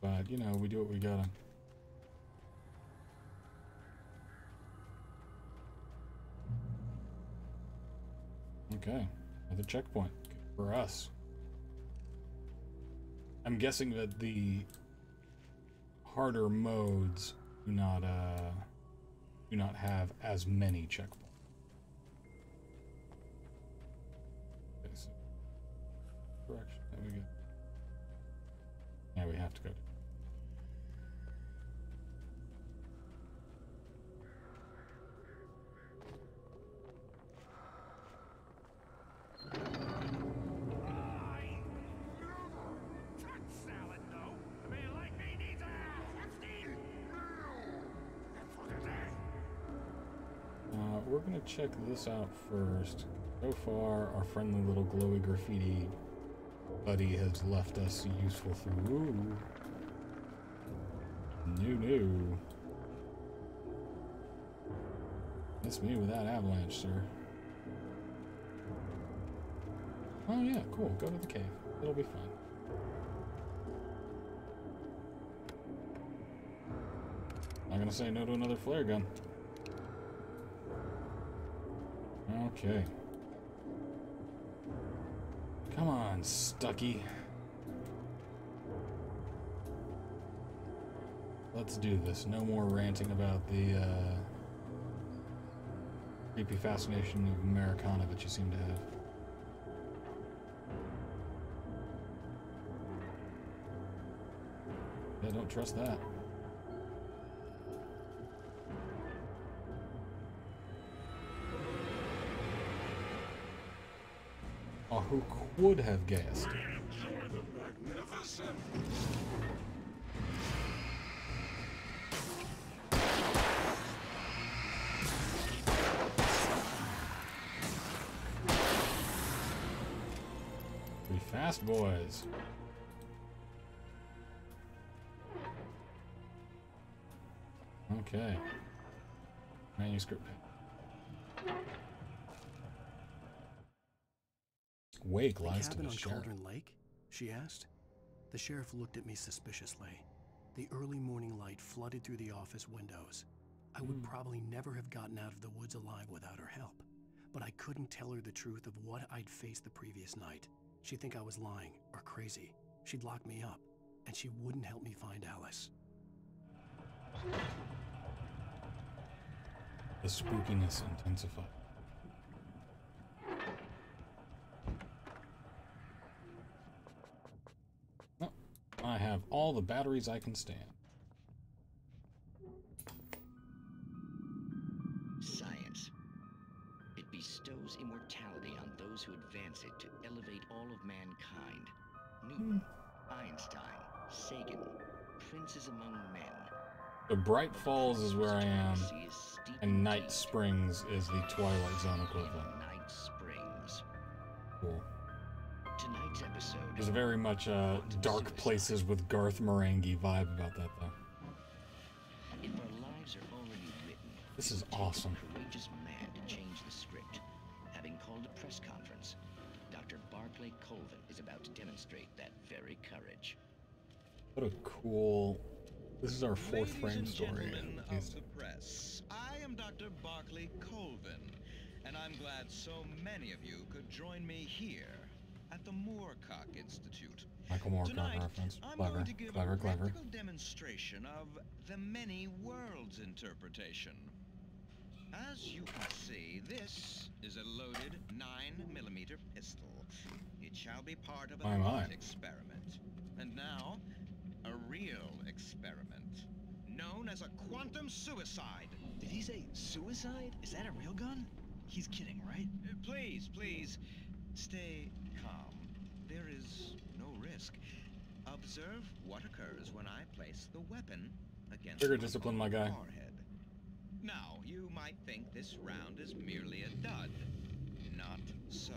But, you know, we do what we gotta. Okay, another checkpoint for us. I'm guessing that the harder modes do not uh, do not have as many checkpoints. We have to go. Uh, we're gonna check this out first. So far, our friendly little glowy graffiti buddy has left us useful food. New, new. Miss me with that avalanche, sir. Oh yeah, cool. Go to the cave. It'll be fine. Not gonna say no to another flare gun. Okay. On, Stucky. Let's do this. No more ranting about the uh, creepy fascination of Americana that you seem to have. Yeah, don't trust that. Who would have guessed? Be fast, boys. Okay. Manuscript. Wake lies the to the on sheriff. Cauldron Lake? She asked. The sheriff looked at me suspiciously. The early morning light flooded through the office windows. I would hmm. probably never have gotten out of the woods alive without her help. But I couldn't tell her the truth of what I'd faced the previous night. She'd think I was lying or crazy. She'd lock me up, and she wouldn't help me find Alice. The spookiness intensified. Oh, I have all the batteries I can stand. Science. It bestows immortality on those who advance it to elevate all of mankind. Newton, hmm. Einstein, Sagan, princes among men. The Bright Falls is where I am, and Night Springs is the Twilight Zone equivalent. Episode. There's a very much uh, dark places with Garth Marenghi vibe about that, though. If our lives are already written, This is awesome. Courageous man to change the script. Having called a press conference, Dr. Barclay Colvin is about to demonstrate that very courage. What a cool. This is our fourth Ladies frame and story. gentlemen of the press, I am Dr. Barclay Colvin, and I'm glad so many of you could join me here at the Moorcock Institute. Michael Moorcock Tonight, reference. I'm Clever, going to give clever, a clever. practical demonstration of the many worlds interpretation. As you can see, this is a loaded 9mm pistol. It shall be part of a My, my. thought experiment. And now, a real experiment. Known as a quantum suicide. Did he say suicide? Is that a real gun? He's kidding, right? Uh, Please, please, stay calm. There is no risk. Observe what occurs when I place the weapon against Trigger discipline, my guy. forehead. Now, you might think this round is merely a dud. Not so.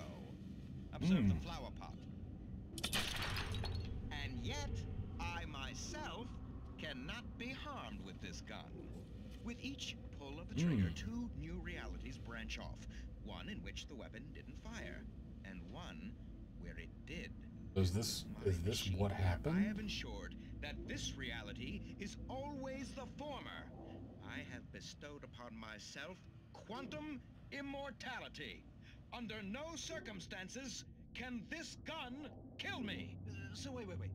Observe the Hmm. flower pot. And yet, I myself cannot be harmed with this gun. With each pull of the trigger, Hmm. two new realities branch off. One in which the weapon didn't fire, and one where it did. Is this is this what happened? I have ensured that this reality is always the former. I have bestowed upon myself quantum immortality. Under no circumstances can this gun kill me. Uh, so wait, wait, wait.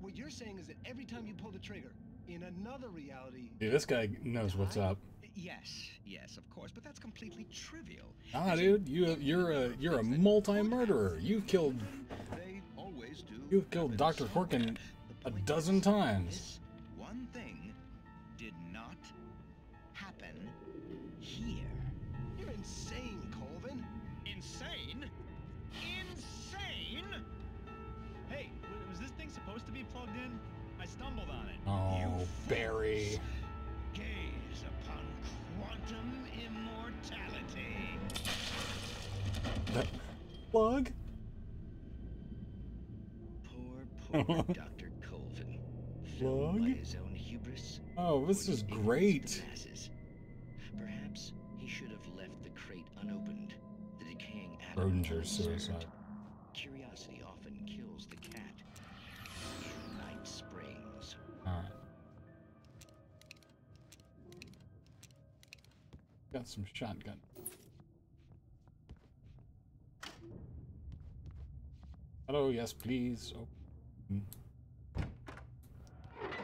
What you're saying is that every time you pull the trigger, in another reality... Dude, this guy knows what's up. Yes, yes, of course, but that's completely trivial. Ah, dude, you you're a you're a multi-murderer. You've killed They always do. you've killed Doctor Corkin a dozen times. One thing did not happen here. You're insane, Colvin. Insane? Insane? Hey, was this thing supposed to be plugged in? I stumbled on it. Oh, Barry. Plug? Poor, poor Dr. Colvin. Plug? his own hubris. Oh, this is great. Perhaps he should have left the crate unopened. The decaying atom Schrödinger's suicide. Got some shotgun. Hello, yes, please. Oh. mm.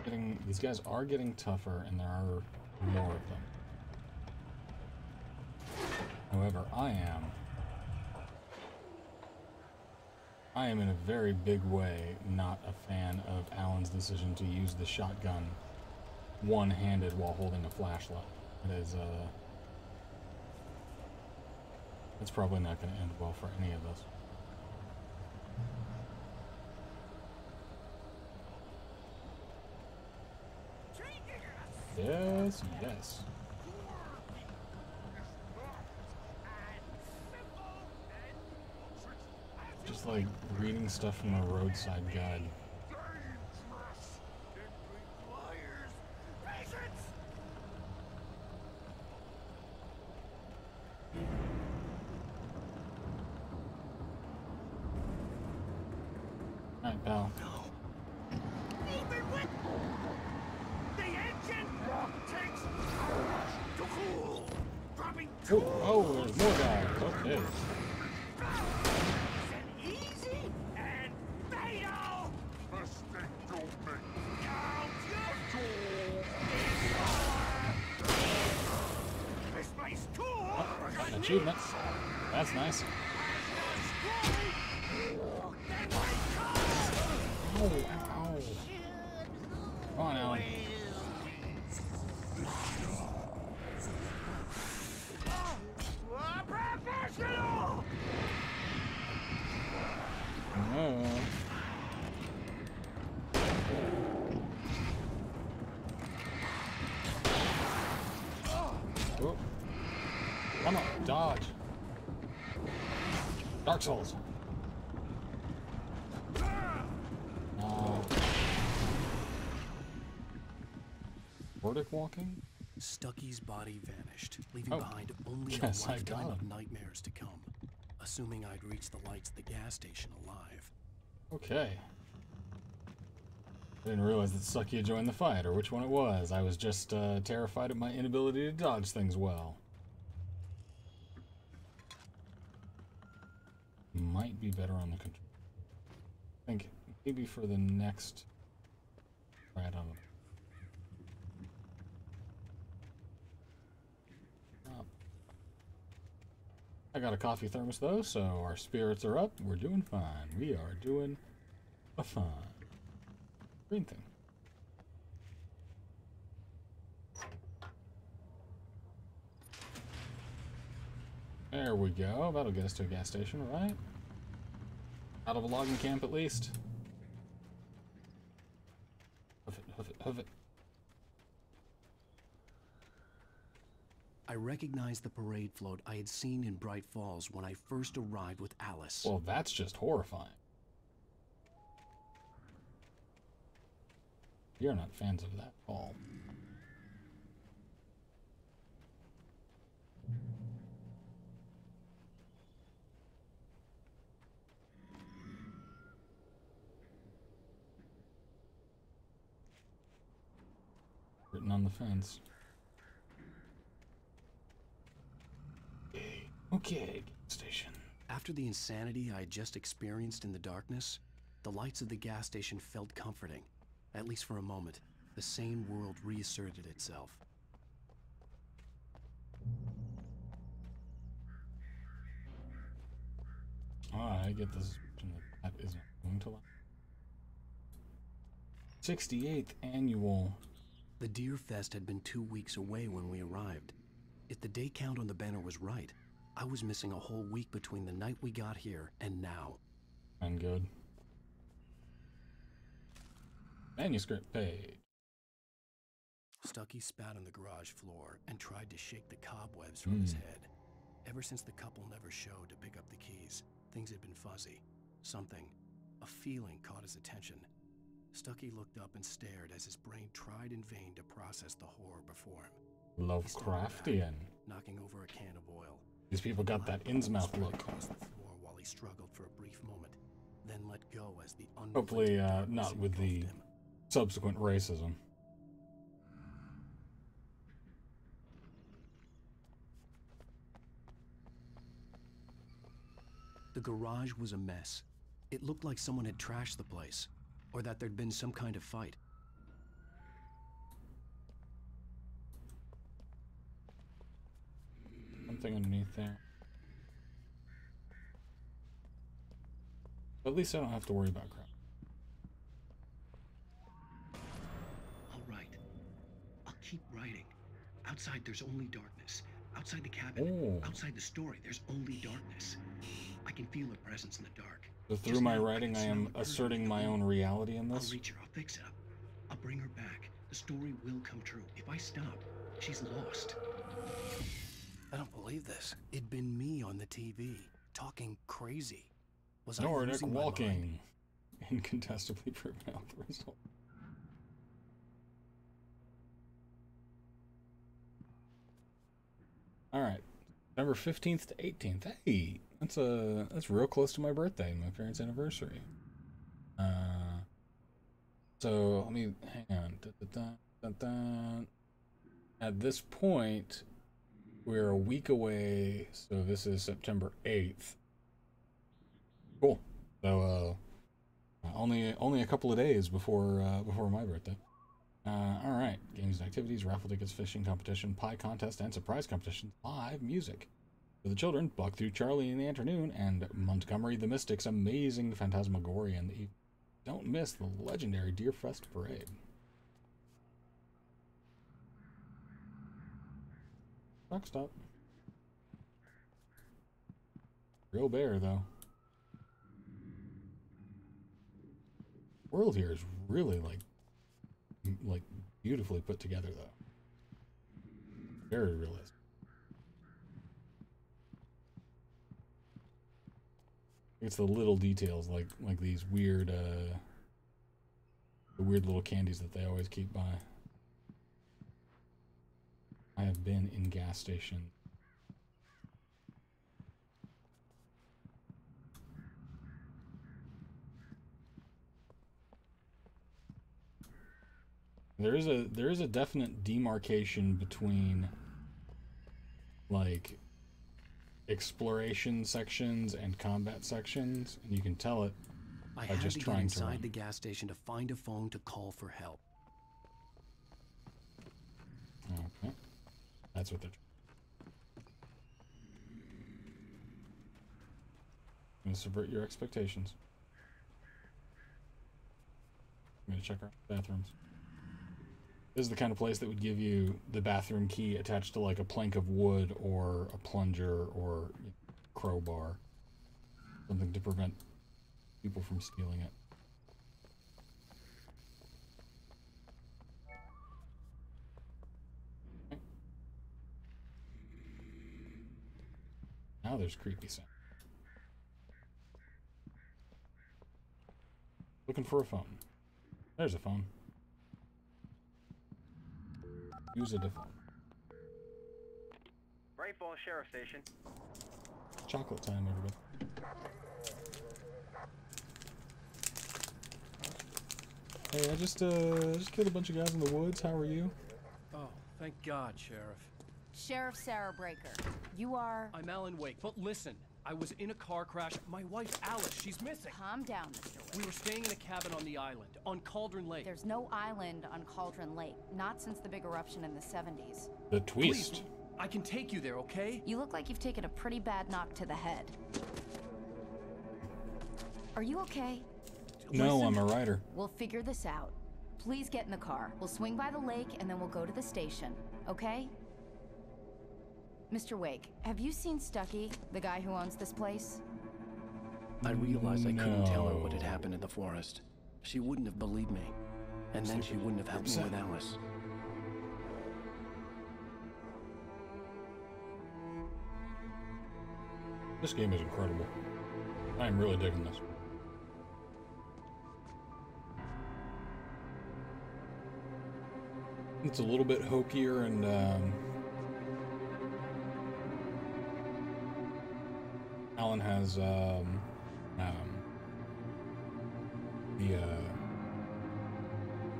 Getting these guys are getting tougher, and there are more of them. However, I am. I am in a very big way not a fan of Alan's decision to use the shotgun one-handed while holding a flashlight. It is, uh... It's probably not going to end well for any of us. Yes, yes. Just like reading stuff from a roadside guide. Alright, pal. Even with the engine takes hours to cool, dropping Oh, oh, there's more guys. Okay. easy and fatal. Mistake don't make. Count your This place cool. Got an achievement. That's nice. Ow, ow, ow. Come on, Alan. Professional. Oh. Oh. Come on, dodge. Dark Souls. Uh, walking? Stucky's body vanished, leaving Oh, behind only yes, a lifetime of nightmares to come. Assuming I'd reach the lights at the gas station alive. Okay. I didn't realize that Sucky had joined the fight, or which one it was. I was just uh, terrified at my inability to dodge things well. Might be better on the control. I think maybe for the next. It on. Oh. Up. I got a coffee thermos though, so our spirits are up. We're doing fine. We are doing a fine. Green thing. There we go. That'll get us to a gas station, right? Out of a logging camp at least. Hoof it, hoof it, hoof it. I recognized the parade float I had seen in Bright Falls when I first arrived with Alice. Well, that's just horrifying. You're not fans of that at all. Written on the fence. Okay, okay, station. After the insanity I just experienced in the darkness, the lights of the gas station felt comforting. At least for a moment, the sane world reasserted itself. Ah, I get this. That isn't going to last. 68th annual. The Deer Fest had been two weeks away when we arrived. If the day count on the banner was right, I was missing a whole week between the night we got here and now. And good. Manuscript page. Stucky spat on the garage floor and tried to shake the cobwebs from his Hmm. head. Ever since the couple never showed to pick up the keys, things had been fuzzy. Something, a feeling caught his attention. Stucky looked up and stared as his brain tried in vain to process the horror before him. Lovecraftian. Knocking over a can of oil. These people got that Innsmouth look. Across the floor while he struggled for a brief moment, then let go as the Hopefully, uh, not with the subsequent racism. The garage was a mess. It looked like someone had trashed the place, or that there'd been some kind of fight. Something underneath there. But at least I don't have to worry about crap. All right. I'll keep writing. Outside, there's only darkness. Outside the cabin, Oh. outside the story, there's only darkness. I can feel a presence in the dark. So through my writing, I am asserting my own reality in this. I'll this. reach her. I'll fix it up. I'll bring her back. The story will come true. If I stop, she's lost. I don't believe this. It'd been me on the TV, talking crazy. Was I Nordic losing my mind? walking. Incontestably proven out the result. All right, November fifteenth to eighteenth. Hey, that's a that's real close to my birthday, my parents' anniversary. Uh, so let me hang on. Da, da, da. At this point, we're a week away. So this is September eighth. Cool. So uh, only only a couple of days before uh, before my birthday. Uh, all right, games and activities, raffle tickets, fishing competition, pie contest, and surprise competition. Live music the children. Buck through Charlie in the afternoon, and Montgomery the Mystic's amazing Phantasmagoria in the evening. Don't miss the legendary Deerfest parade. Truck stop. Real bear though. World here is really like like beautifully put together though. Very realistic. It's the little details like like these weird uh the weird little candies that they always keep by. I have been in gas station. There is a there is a definite demarcation between like exploration sections and combat sections, and you can tell it I by had just to get trying to inside the gas station to find a phone to call for help. Okay. That's what they're. I'm gonna subvert your expectations. I'm gonna check our bathrooms. This is the kind of place that would give you the bathroom key attached to like a plank of wood or a plunger or crowbar. Something to prevent people from stealing it. Now there's creepy sound. Looking for a phone. There's a phone. Use a phone. Bright Falls Sheriff Station. Chocolate time, everybody. Hey, I just uh just killed a bunch of guys in the woods. How are you? Oh, thank God, Sheriff. Sheriff Sarah Breaker. You are. I'm Alan Wake, but listen. I was in a car crash. My wife, Alice, she's missing. Calm down, Mr. Wake. We were staying in a cabin on the island, on Cauldron Lake. There's no island on Cauldron Lake, not since the big eruption in the 70s. The twist. Please, I can take you there, okay? You look like you've taken a pretty bad knock to the head. Are you okay? No, Listen, I'm a writer. We'll figure this out. Please get in the car. We'll swing by the lake and then we'll go to the station, okay? Mr. Wake, have you seen Stucky, the guy who owns this place? I realized I couldn't tell her what had happened in the forest. She wouldn't have believed me. And then she wouldn't have helped me with Alice. This game is incredible. I am really digging this. It's a little bit hokier and um, Alan has um, um, the uh,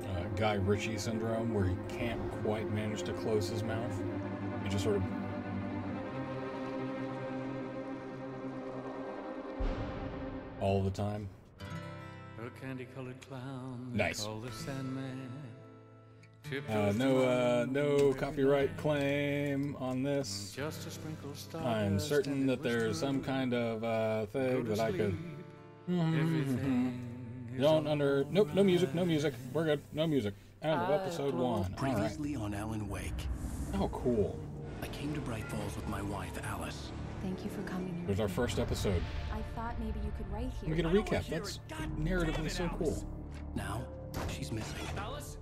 uh, Guy Ritchie syndrome where he can't quite manage to close his mouth. He just sort of all the time. A candy-colored clown. Nice. Call the Sandman. Uh, no, uh, no copyright claim on this. Just a sprinkle stardust I'm certain that there's some kind of uh, thing that I could. Don't under. Nope, no music, no music. We're good. No music. End of episode one. All right. Previously on Alan Wake. Oh, cool. I came to Bright Falls with my wife, Alice. Thank you for coming here. There's our first episode. I thought maybe you could write Let me here. get a recap. That's narratively so cool. Now, she's missing. Alice?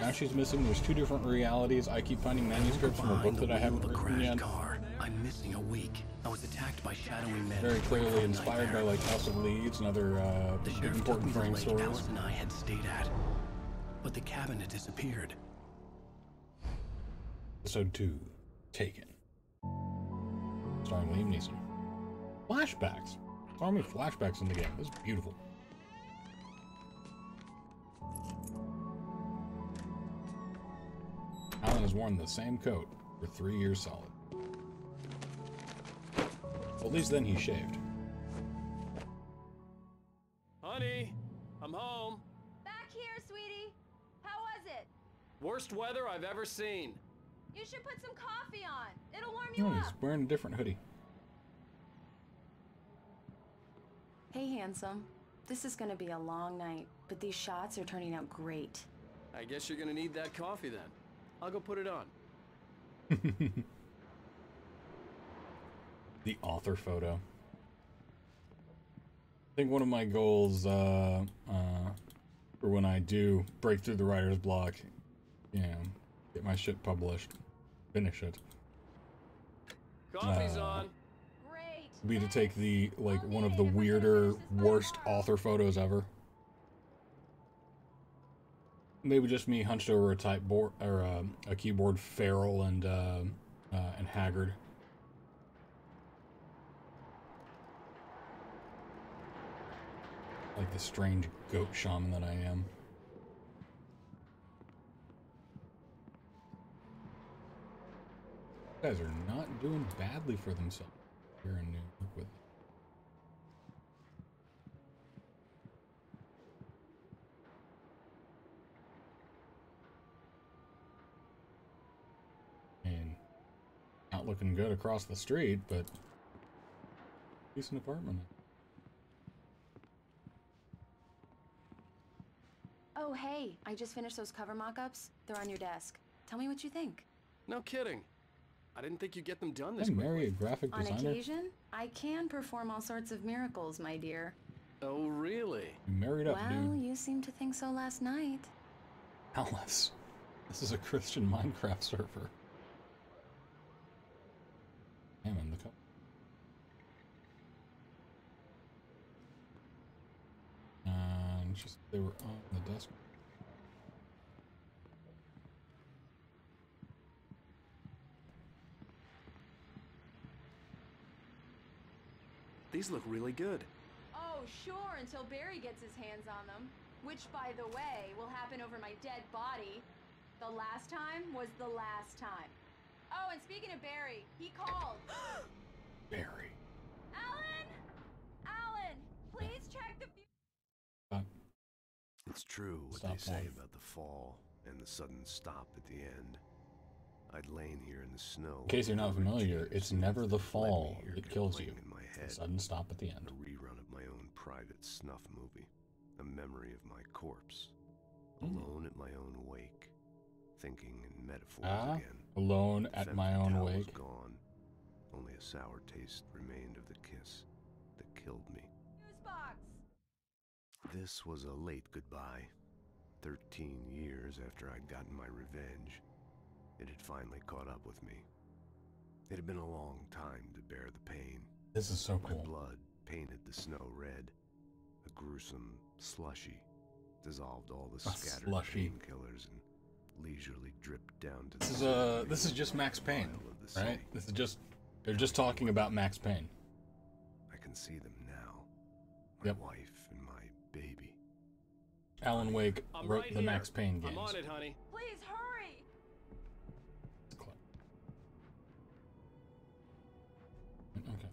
Now she's missing. There's two different realities. I keep finding manuscripts from a book that I haven't Wheel of a written crashed yet. car. I'm missing a week. I was attacked by shadowy men. Very clearly inspired by like House of Leaves and other uh, The important me to the frame stories. Alice and I had stayed at, but the cabin had disappeared. Episode two, Taken, starring Liam Neeson. Flashbacks. Many flashbacks in the game. This is beautiful. Alan has worn the same coat for three years solid. Well, at least then he shaved. Honey, I'm home. Back here, sweetie. How was it? Worst weather I've ever seen. You should put some coffee on. It'll warm you Oh, he's wearing a different hoodie. Hey, handsome. This is gonna be a long night, but these shots are turning out great. I guess you're gonna need that coffee then. I'll go put it on. the author photo. I think one of my goals uh, uh, for when I do break through the writer's block, you know, get my shit published, finish it, Coffee's Uh, on. be to take the like one of the weirder, worst author photos ever. Maybe just me hunched over a type board or um a keyboard, feral and uh, uh, and haggard. Like the strange goat shaman that I am. You guys are not doing badly for themselves here in New York with and not looking good across the street, but decent apartment. Oh, hey, I just finished those cover mock-ups. They're on your desk. Tell me what you think. No kidding. I didn't think you'd get them done Did this I quickly. marry a graphic designer? On occasion, I can perform all sorts of miracles, my dear. Oh, really? You married up, well, dude. you seemed to think so last night. Alice. This is a Christian Minecraft server. Damn, in the cup. And just they were on the desk. These look really good. Oh, sure, until Barry gets his hands on them. Which, by the way, will happen over my dead body. The last time was the last time. Oh, and speaking of Barry, he called. Barry. Alan! Alan! Please check the It's true what Stop they say about the fall and the sudden stop at the end. I'd lain here in the snow. In case you're not familiar, it's never the fall that kills you. in my It's head. sudden stop at the end. A rerun of my own private snuff movie. A memory of my corpse. Hmm. Alone at my own wake. Thinking in metaphors Ah, again. alone at my own wake. gone. Only a sour taste remained of the kiss that killed me. This was a late goodbye. Thirteen years after I'd gotten my revenge, it had finally caught up with me. It had been a long time to bear the pain. This is so cool. My blood painted the snow red. A gruesome slushy dissolved all the A scattered painkillers and leisurely dripped down to This the is uh this is just Max Payne, bile of the right? sea. This is just they're just talking about Max Payne. I can see them now. My Yep. wife and my baby. Alan Wake I'm wrote right the here. Max Payne games. I'm on it, honey. Please hurry! Okay.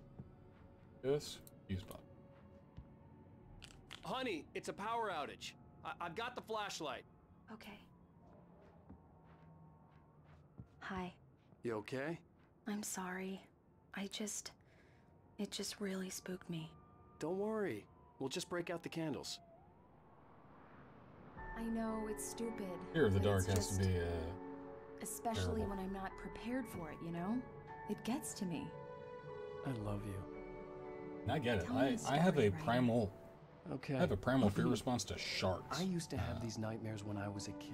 This fuse box. Honey, it's a power outage. I- I've got the flashlight. Okay. Hi. You okay? I'm sorry. I just. It just really spooked me. Don't worry. We'll just break out the candles. I know it's stupid. Fear of the dark it's has to be uh Especially terrible. when I'm not prepared for it, you know? It gets to me. I love you. I get it. I, me I, a I have a story, Ryder. primal Okay. I have a primal fear response to sharks. I used to have these nightmares when I was a kid.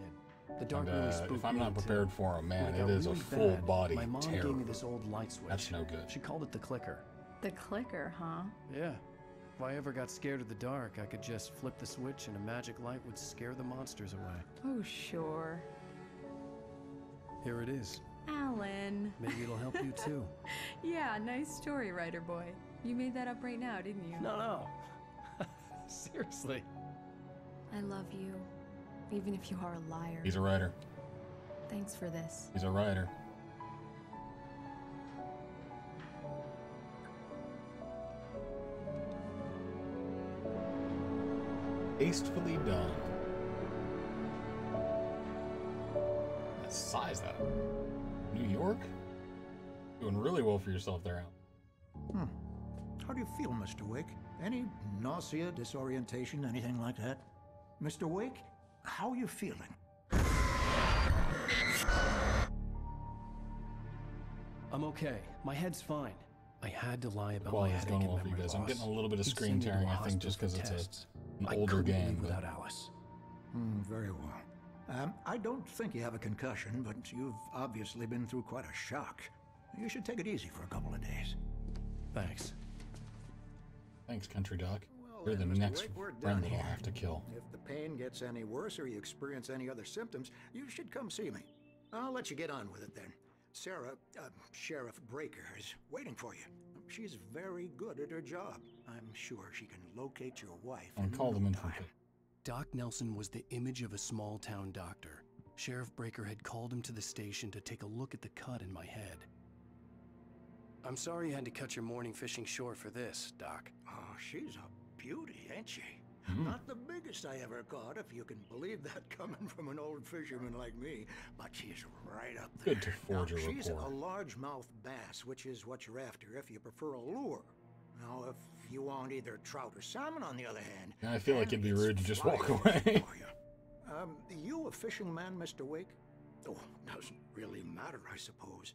The dark And, really uh, spooked if I'm me not too. for for 'em, man, When it got is a full bad, body My mom terror. gave me this old light switch. That's no good. She called it the clicker. The clicker, huh? Yeah. If I ever got scared of the dark, I could just flip the switch and a magic light would scare the monsters away. Oh, sure. Here it is. Alan. Maybe it'll help you too. Yeah, nice story, writer boy. You made that up right now, didn't you? No, no. Seriously. I love you, even if you are a liar. He's a writer. Thanks for this. He's a writer. Tastefully done. What size that? New York? Doing really well for yourself there, Al. Hmm. How do you feel, Mr. Wake? Any nausea, disorientation, anything like that? Mr. Wake, how are you feeling? I'm okay. My head's fine. I had to lie about my Quality's headache going and well for you memory guys. I'm loss. getting a little bit of He'd screen send me to tearing, I think, just hospital because for it's a, tests. an I older couldn't game. leave but- without Alice. Hmm, very well. Um, I don't think you have a concussion, but you've obviously been through quite a shock. You should take it easy for a couple of days. Thanks. Thanks, Country Doc. Well, You're the then, Mr. next Wake, we're friend that I'll here. have to kill. If the pain gets any worse or you experience any other symptoms, you should come see me. I'll let you get on with it then. Sarah, uh, Sheriff Breaker, is waiting for you. She's very good at her job. I'm sure she can locate your wife. And call them in time. for Doc Nelson was the image of a small town doctor. Sheriff Breaker had called him to the station to take a look at the cut in my head. I'm sorry you had to cut your morning fishing short for this, Doc. Oh, she's a beauty, ain't she? Hmm. Not the biggest I ever caught, if you can believe that coming from an old fisherman like me, but she's right up there. Good to forge now, a she's rapport. a largemouth bass, which is what you're after if you prefer a lure. Now, if you want either trout or salmon, on the other hand, I feel like it'd be rude to just walk away. um, you a fishing man, Mr. Wake? Oh, doesn't really matter, I suppose.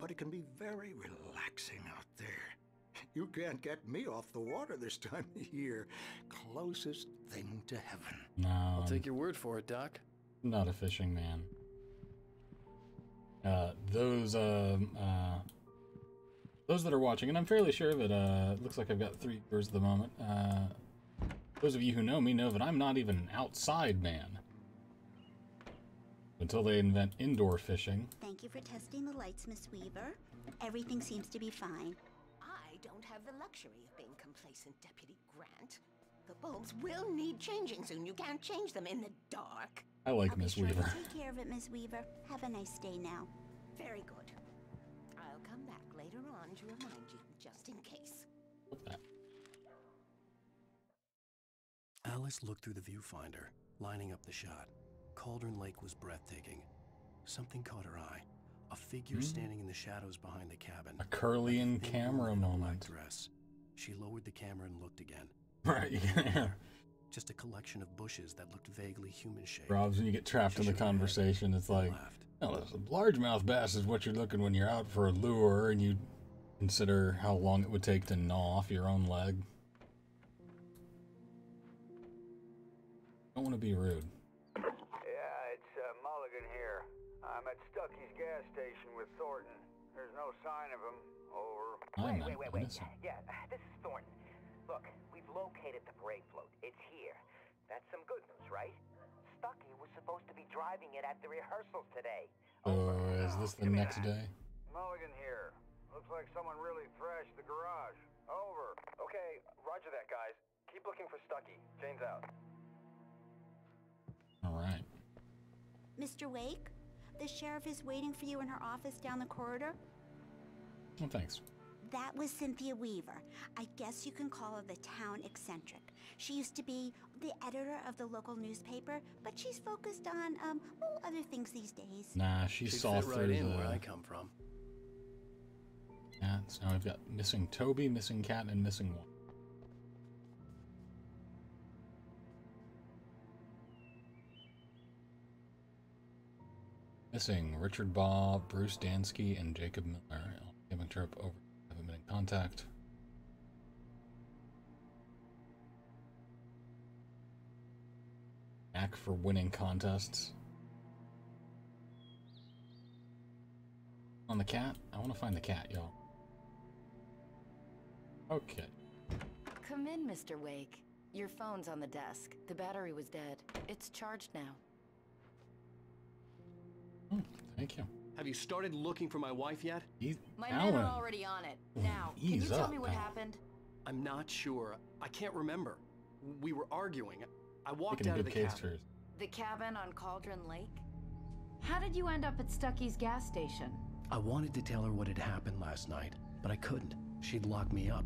But it can be very relaxing out there. You can't get me off the water this time of year. Closest thing to heaven. No, I'll take your word for it, Doc. Not a fishing man. Uh, those um, uh, those that are watching, and I'm fairly sure that uh, it looks like I've got three viewers at the moment. Uh, those of you who know me know that I'm not even an outside man. Until they invent indoor fishing. Thank you for testing the lights, Miss Weaver. Everything seems to be fine. I don't have the luxury of being complacent, Deputy Grant. The bulbs will need changing soon. You can't change them in the dark. I like Miss sure Weaver. Take care of it, Miss Weaver. Have a nice day now. Very good. I'll come back later on to remind you, just in case. Alice looked through the viewfinder, lining up the shot. Cauldron Lake was breathtaking. Something caught her eye. A figure Hmm. standing in the shadows behind the cabin. A curly in camera in a white moment. Dress. She lowered the camera and looked again. Right, yeah. Just a collection of bushes that looked vaguely human-shaped. Robs, when you get trapped in the conversation, it's like, no, this largemouth bass is what you're looking when you're out for a lure and you consider how long it would take to gnaw off your own leg. Don't want to be rude. Yeah, it's uh, Mulligan here. I'm at Stucky's gas station with Thornton. There's no sign of him. Over. I'm wait, not wait, wait, wait. Yeah, this is Thornton. Look, we've located the parade float. It's here. That's some good news, right? Stucky was supposed to be driving it at the rehearsals today. So, is this the next day? Mulligan here. Looks like someone really thrashed the garage. Over. Okay, roger that, guys. Keep looking for Stucky. Jane's out. All right. Mr. Wake, the sheriff is waiting for you in her office down the corridor. Well, thanks. That was Cynthia Weaver. I guess you can call her the town eccentric. She used to be the editor of the local newspaper, but she's focused on um well, other things these days. Nah, she She'd saw fit through right in the where I come from. cats. Now we've got missing Toby, missing cat, and missing one. Missing Richard Bob, Bruce Dansky, and Jacob Miller. Giving trip over. Haven't been in contact. Knack for winning contests. On the cat? I want to find the cat, y'all. Okay. Come in, Mr. Wake. Your phone's on the desk. The battery was dead. It's charged now. Thank you. Have you started looking for my wife yet? He's My men are already on it. Now, can you tell up, me what Alan. happened? I'm not sure. I can't remember. We were arguing. I walked Making out of the cabin. for The cabin on Cauldron Lake? How did you end up at Stucky's gas station? I wanted to tell her what had happened last night, but I couldn't. She'd lock me up.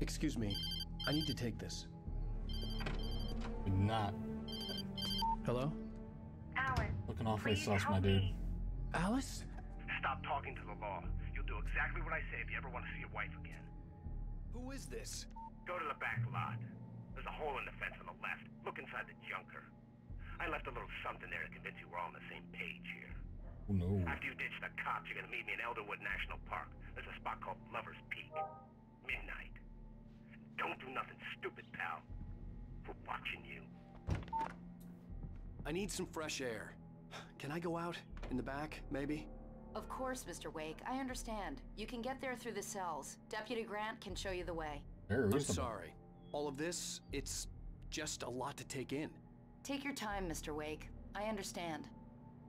Excuse me. I need to take this. Not Hello? Alan, looking awfully please sus, my dude. me. Alice? Stop talking to the law. You'll do exactly what I say if you ever want to see your wife again. Who is this? Go to the back lot. There's a hole in the fence on the left. Look inside the junker. I left a little something there to convince you we're all on the same page here. Oh no. After you ditch the cops, you're gonna meet me in Elderwood National Park. There's a spot called Lover's Peak. Midnight. Don't do nothing stupid, pal. We're watching you. I need some fresh air. Can I go out? In the back, maybe? Of course, Mr. Wake. I understand. You can get there through the cells. Deputy Grant can show you the way. Very I'm sorry. All of this, it's just a lot to take in. Take your time, Mr. Wake. I understand.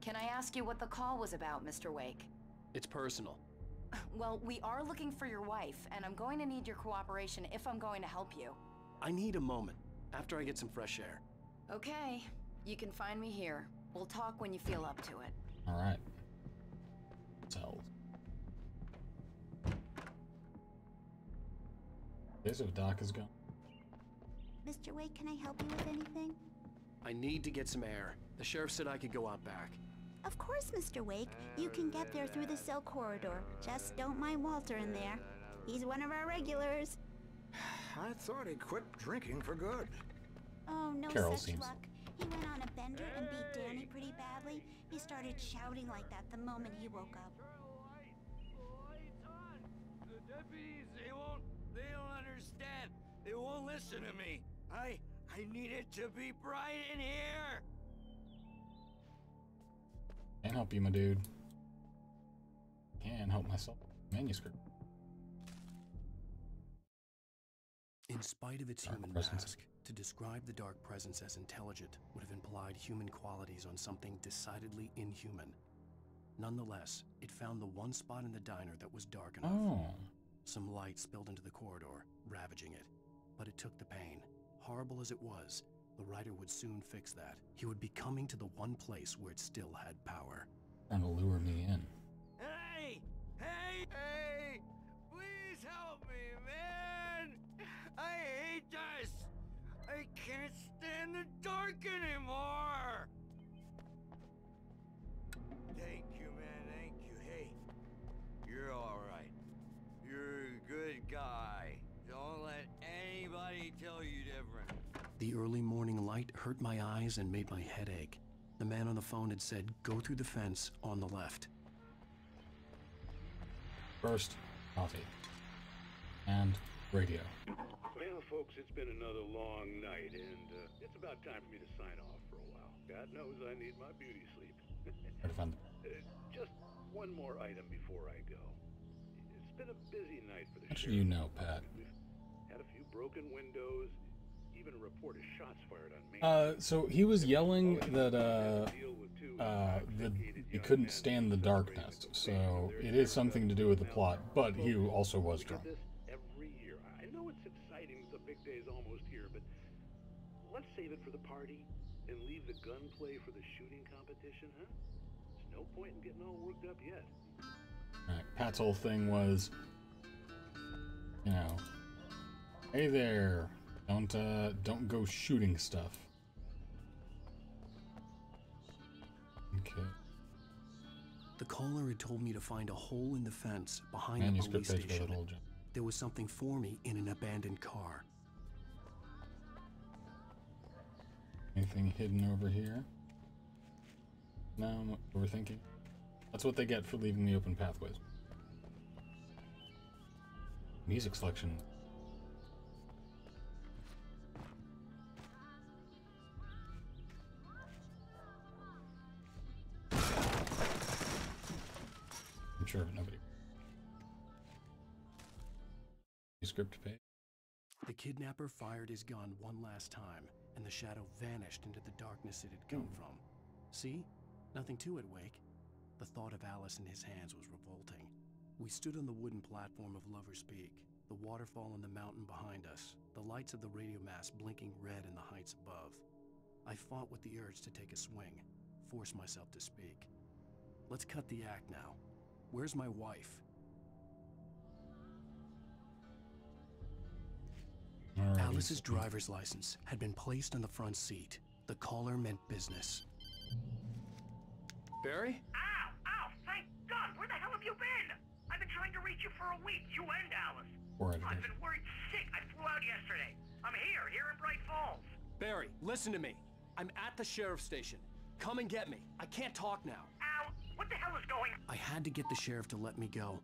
Can I ask you what the call was about, Mr. Wake? It's personal. Well, we are looking for your wife, and I'm going to need your cooperation if I'm going to help you. I need a moment after I get some fresh air. Okay, you can find me here. We'll talk when you feel up to it. All right. Cells. Days of Doc is gone. Mr. Wake, can I help you with anything? I need to get some air. The sheriff said I could go out back. Of course, Mr. Wake. You can get there through the cell corridor. Just don't mind Walter in there. He's one of our regulars. I thought he quit drinking for good. Oh, no Carol such seems- luck. He went on a bender and beat Danny pretty badly. He started shouting like that the moment he woke up. The deputies, they won't, they don't understand. They won't listen to me. I, I need it to be bright in here. Can't help you, my dude. Can help myself. Manuscript. In spite of its human presence. mask, to describe the Dark Presence as intelligent would have implied human qualities on something decidedly inhuman. Nonetheless, it found the one spot in the diner that was dark enough. Oh. Some light spilled into the corridor, ravaging it. But it took the pain. Horrible as it was, the writer would soon fix that. He would be coming to the one place where it still had power. Trying to lure me in. Hey! Hey! Hey! Can't stand the dark anymore! Thank you, man, thank you. Hey, you're alright. You're a good guy. Don't let anybody tell you different. The early morning light hurt my eyes and made my head ache. The man on the phone had said, go through the fence on the left. First, coffee. And radio. Well, folks, it's been another long night, and uh, it's about time for me to sign off for a while. God knows I need my beauty sleep. Uh, just one more item before I go. It's been a busy night for the Actually, you know, Pat. We've had a few broken windows, even a report of shots fired on Main Uh, so he was yelling that uh, uh, that he couldn't stand the darkness. So it is something to do with the plot, but he also was drunk. Save it for the party and leave the gunplay for the shooting competition, huh? There's no point in getting all worked up yet. Alright, Pat's whole thing was, you know, hey there, don't uh, don't go shooting stuff. Okay. The caller had told me to find a hole in the fence behind Manuscript the police station. that old job. There was something for me in an abandoned car. Anything hidden over here? No, I'm overthinking. That's what they get for leaving the open pathways. Music selection. I'm sure nobody. Script page. The kidnapper fired his gun one last time, and the shadow vanished into the darkness it had come hmm. from. See? Nothing to it, Wake. The thought of Alice in his hands was revolting. We stood on the wooden platform of Lover's Peak, the waterfall on the mountain behind us, the lights of the radio mast blinking red in the heights above. I fought with the urge to take a swing, force myself to speak. Let's cut the act now. Where's my wife? Alice's driver's license had been placed on the front seat. The caller meant business. Barry? Ow! Ow! Thank God! Where the hell have you been? I've been trying to reach you for a week, you and Alice. Poor I've been worried sick. I flew out yesterday. I'm here, here in Bright Falls. Barry, listen to me. I'm at the sheriff's station. Come and get me. I can't talk now. Ow! What the hell is going on? I had to get the sheriff to let me go.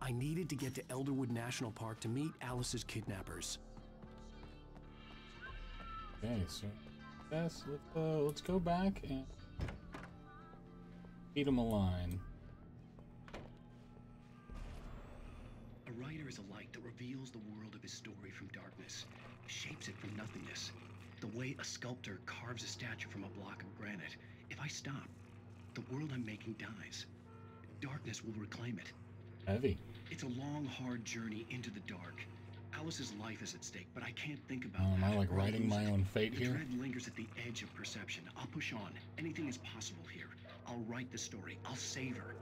I needed to get to Elderwood National Park to meet Alice's kidnappers. Okay, so yes, let's uh, let's go back and feed him a line. A writer is a light that reveals the world of his story from darkness, shapes it from nothingness. The way a sculptor carves a statue from a block of granite. If I stop, the world I'm making dies. Darkness will reclaim it. Heavy. It's a long, hard journey into the dark. Alice's life is at stake, but I can't think about Oh, am I like writing my own fate the here? dread lingers at the edge of perception. I'll push on. Anything is possible here. I'll write the story. I'll save her.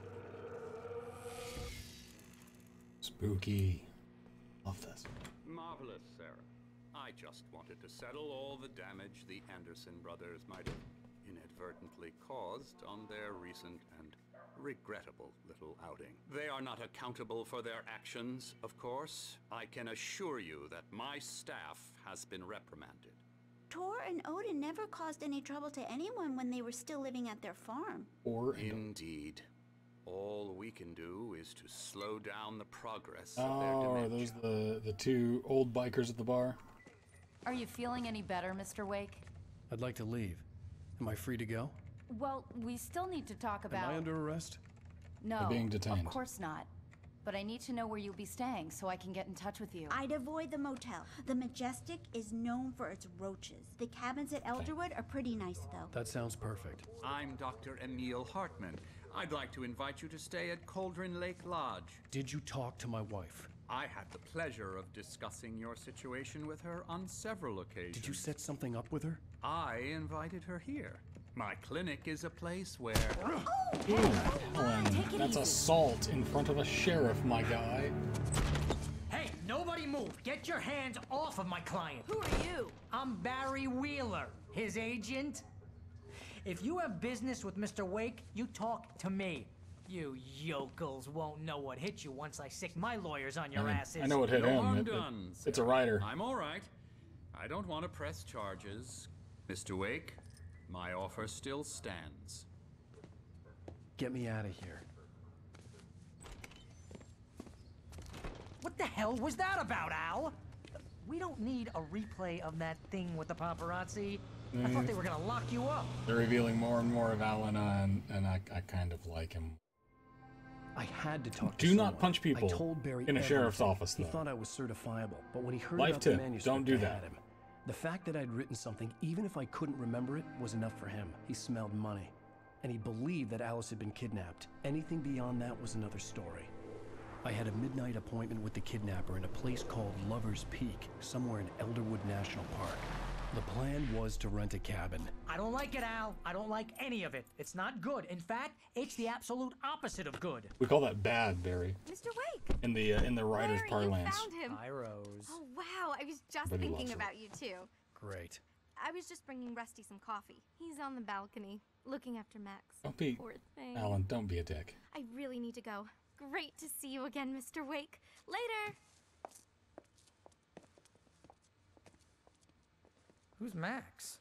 Spooky. Love this. Marvelous, Sarah. I just wanted to settle all the damage the Anderson brothers might have inadvertently caused on their recent and regrettable little outing. They are not accountable for their actions, of course. I can assure you that my staff has been reprimanded. Tor and Odin never caused any trouble to anyone when they were still living at their farm. Or Indeed. All we can do is to slow down the progress of their Oh, are those the the two old bikers at the bar? Are you feeling any better, Mr. Wake? I'd like to leave. Am I free to go? Well, we still need to talk about. Am I under arrest? No, You're being detained. of course not. But I need to know where you'll be staying so I can get in touch with you. I'd avoid the motel. The Majestic is known for its roaches. The cabins at Elderwood are pretty nice, though. That sounds perfect. I'm Dr. Emil Hartman. I'd like to invite you to stay at Cauldron Lake Lodge. Did you talk to my wife? I had the pleasure of discussing your situation with her on several occasions. Did you set something up with her? I invited her here. My clinic is a place where. Oh, oh, oh, Ew, Alan, that's assault in front of a sheriff, my guy. Hey, nobody move! Get your hands off of my client! Who are you? I'm Barry Wheeler, his agent. If you have business with Mr. Wake, you talk to me. You yokels won't know what hit you once I sick my lawyers on your I, mean, asses. I know what hit No him. harm It- it- done, it's a sir. rider. I'm all right. I don't want to press charges. Mr. Wake, my offer still stands. Get me out of here. What the hell was that about, Al? We don't need a replay of that thing with the paparazzi. I thought Mm. they were gonna lock you up. They're revealing more and more of Alan, uh, and, and I, I kind of like him. I had to talk Do to not someone. punch people I told Barry in a sheriff's everything. office, He thought I was certifiable, but when he heard Life about tip, the manuscript, don't do that. had him. The fact that I'd written something, even if I couldn't remember it, was enough for him. He smelled money. And he believed that Alice had been kidnapped. Anything beyond that was another story. I had a midnight appointment with the kidnapper in a place called Lover's Peak, somewhere in Elderwood National Park. The plan was to rent a cabin. I don't like it, Al. I don't like any of it. It's not good. In fact, it's the absolute opposite of good. We call that bad, Barry. Mr. Wake! In the uh, in the writer's Barry, parlance. You found him. Hi, Rose. Oh, wow. I was just But thinking loves her. about you, too. Great. I was just bringing Rusty some coffee. He's on the balcony, looking after Max. Don't be, Poor thing. Alan. Don't be a dick. I really need to go. Great to see you again, Mr. Wake. Later! Who's Max?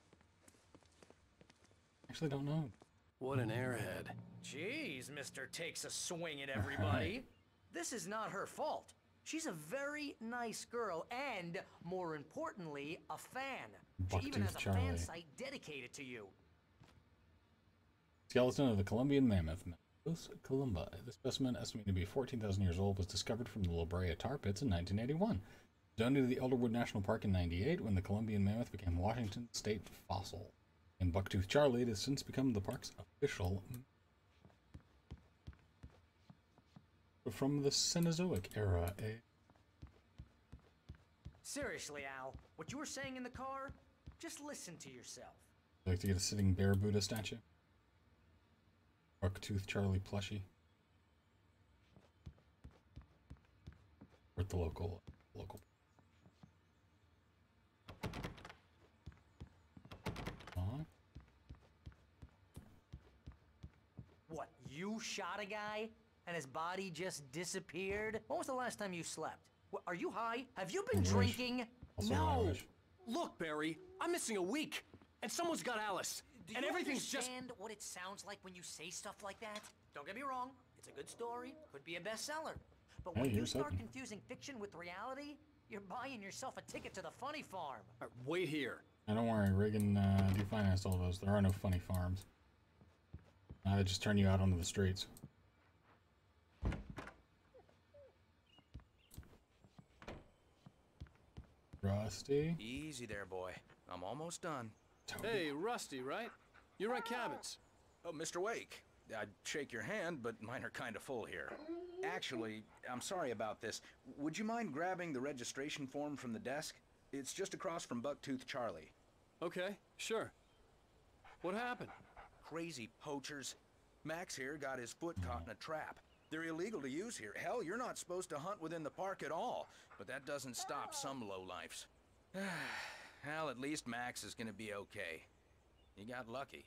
Actually, don't know. What an airhead. Jeez, Mr. Takes a swing at everybody. this is not her fault. She's a very nice girl and, more importantly, a fan. she even has a Charlie. fan site dedicated to you. Skeleton of the Columbian mammoth, Mammuthus columba. The specimen, estimated to be 14,000 years old, was discovered from the La Brea tar pits in 1981. Donated to the Elderwood National Park in 98 when the Columbian mammoth became Washington state fossil. And Bucktooth Charlie, it has since become the park's official from the Cenozoic era. eh? Seriously, Al, what you were saying in the car, just listen to yourself. like to get a sitting bear Buddha statue. Bucktooth Charlie plushie. Or the local local. Huh? What, you shot a guy and his body just disappeared? When was the last time you slept? What, are you high? Have you been Wish. drinking? Also No. Irish. Look, Barry, I'm missing a week, and someone's got Alice, Do and you everything's just. understand what it sounds like when you say stuff like that? Don't get me wrong, it's a good story, could be a bestseller. But when Hey, you start hoping. confusing fiction with reality, you're buying yourself a ticket to the funny farm. wait here. Now don't worry, Reagan uh, definanced all those. There are no funny farms. Now they just turn you out onto the streets. Rusty. Easy there, boy. I'm almost done. Hey, Rusty, right? You rent cabins. Oh, Mr. Wake. I'd shake your hand, but mine are kind of full here. Actually, I'm sorry about this. Would you mind grabbing the registration form from the desk? It's just across from Bucktooth Charlie. Okay, sure. What happened? Crazy poachers. Max here got his foot caught in a trap. They're illegal to use here. Hell, you're not supposed to hunt within the park at all. But that doesn't stop some lowlifes. well, at least Max is gonna be okay. He got lucky.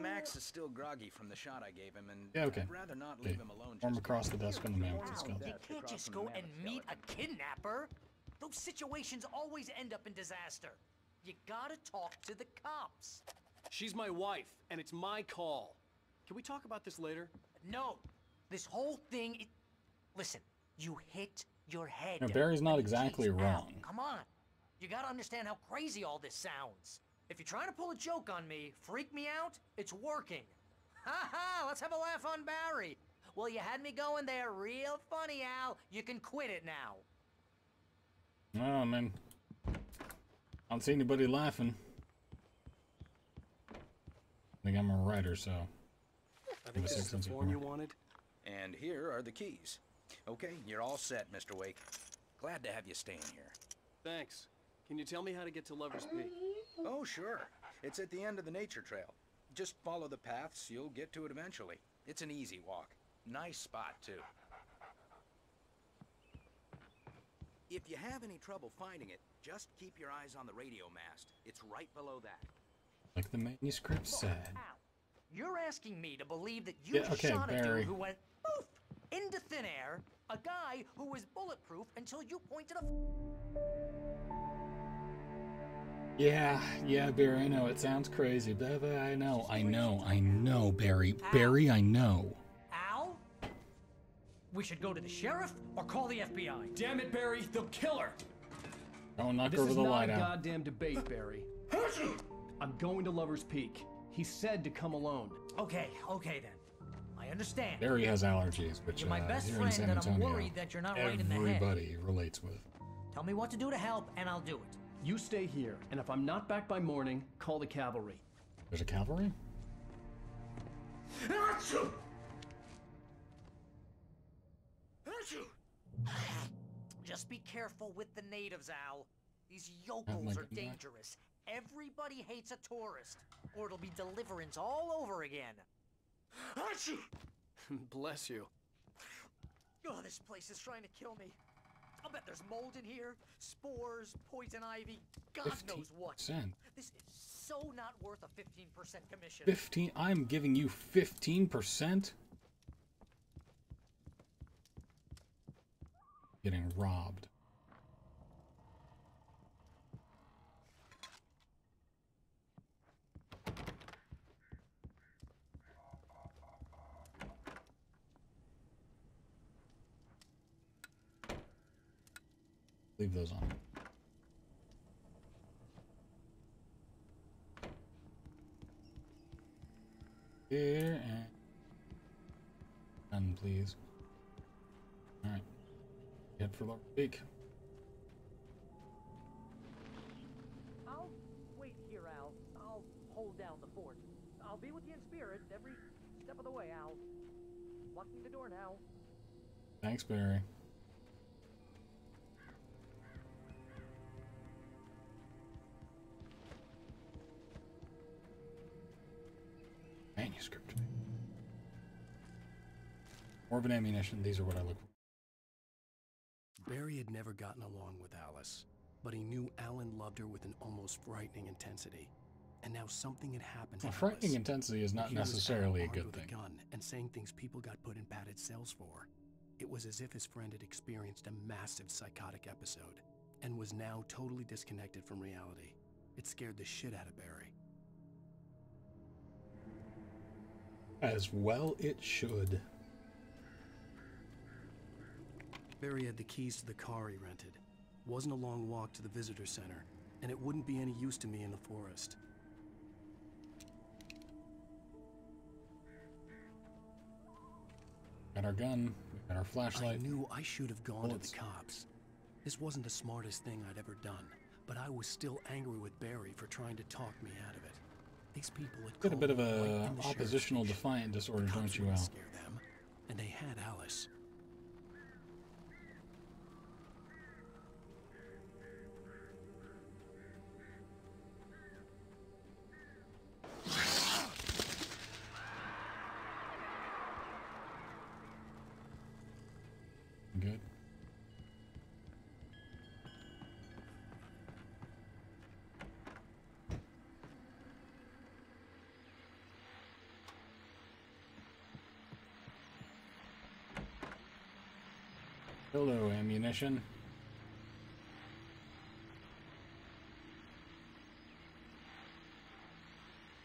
Max is still groggy from the shot I gave him, and Yeah, okay. I'd rather not Okay. leave him alone. Arm just across the desk on the mammoth Wow, skeleton. you can't just go and meet a kidnapper. Those situations always end up in disaster. You gotta talk to the cops. She's my wife, and it's my call. Can we talk about this later? No, this whole thing. It... Listen, you hit your head. Now, Barry's not exactly Jeez, Al, wrong. come on, you gotta understand how crazy all this sounds. If you're trying to pull a joke on me, freak me out, it's working. Ha ha! Let's have a laugh on Barry. Well, you had me going there real funny, Al. You can quit it now. Oh man. I don't see anybody laughing. I think I'm a writer, so. I think us this is the form you humor. wanted. And here are the keys. Okay, you're all set, Mr. Wake. Glad to have you staying here. Thanks. Can you tell me how to get to Lover's Peak? Oh, sure. It's at the end of the nature trail. Just follow the paths, you'll get to it eventually. It's an easy walk. Nice spot, too. If you have any trouble finding it, just keep your eyes on the radio mast. It's right below that. Like the manuscript said. You're asking me to believe that you Yeah, okay, shot a Barry. dude who went poof into thin air, a guy who was bulletproof until you pointed a Yeah, yeah, Barry, I know it sounds crazy, but but I know, I know, I know, Barry. Barry, I know. Al? We should go to the sheriff or call the FBI. Damn it, Barry, they'll kill her. Don't knock this over is the not light a out. goddamn debate, Barry. I'm going to Lover's Peak. He said to come alone. Okay, okay then. I understand. Barry has allergies, which You're my uh, best here in friend, San and I'm worried that you're not right in the head. everybody relates with. Tell me what to do to help, and I'll do it. You stay here, and if I'm not back by morning, call the cavalry. There's a cavalry? Just be careful with the natives, Al. These yokels my are God. dangerous. Everybody hates a tourist, or it'll be deliverance all over again. Archie! Bless you. Oh, this place is trying to kill me. I'll bet there's mold in here, spores, poison ivy, God knows what. 15%. This is so not worth a 15% commission. 15 I'm giving you 15%? Getting robbed. Leave those on. Here and done, please. All right, head for Lower Peak. I'll wait here, Al. I'll hold down the fort. I'll be with you in spirit every step of the way, Al. Locking the door now. Thanks, Barry. An ammunition. These are what I look for. Barry had never gotten along with Alice, but he knew Alan loved her with an almost frightening intensity. And now something had happened. to Well, frightening Alice. intensity is not necessarily a good thing. gun and saying things people got put in padded cells for. It was as if his friend had experienced a massive psychotic episode and was now totally disconnected from reality. It scared the shit out of Barry. As well it should. Barry had the keys to the car he rented. Wasn't a long walk to the visitor center, and it wouldn't be any use to me in the forest. Got our gun. Got our flashlight. I knew I should have gone Bullets. to the cops. This wasn't the smartest thing I'd ever done, but I was still angry with Barry for trying to talk me out of it. These people had Got a bit of right a sheriff's oppositional defiant disorder, don't you, Al? scare them, and they had Alice. Good. Hello, ammunition.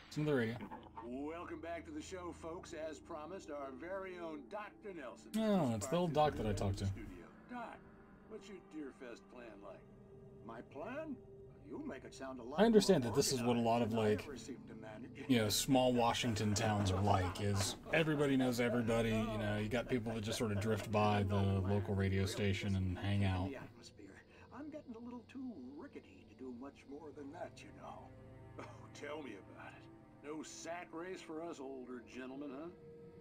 Listen to the radio. Welcome back to the show, folks. As promised, our very own Dr. Nelson. Oh, it's the old doc that I talked to. Studio. Doc, what's your Deerfest plan like? My plan? You make it sound a lot I understand that this is what a lot of like than I ever seem to manage. you know small Washington towns are like is everybody knows everybody. You know, you got people that just sort of drift by the local radio station and hang out. Atmosphere. I'm getting a little too rickety to do much more than that, you know. Oh, tell me about it. No sack race for us older gentlemen, huh?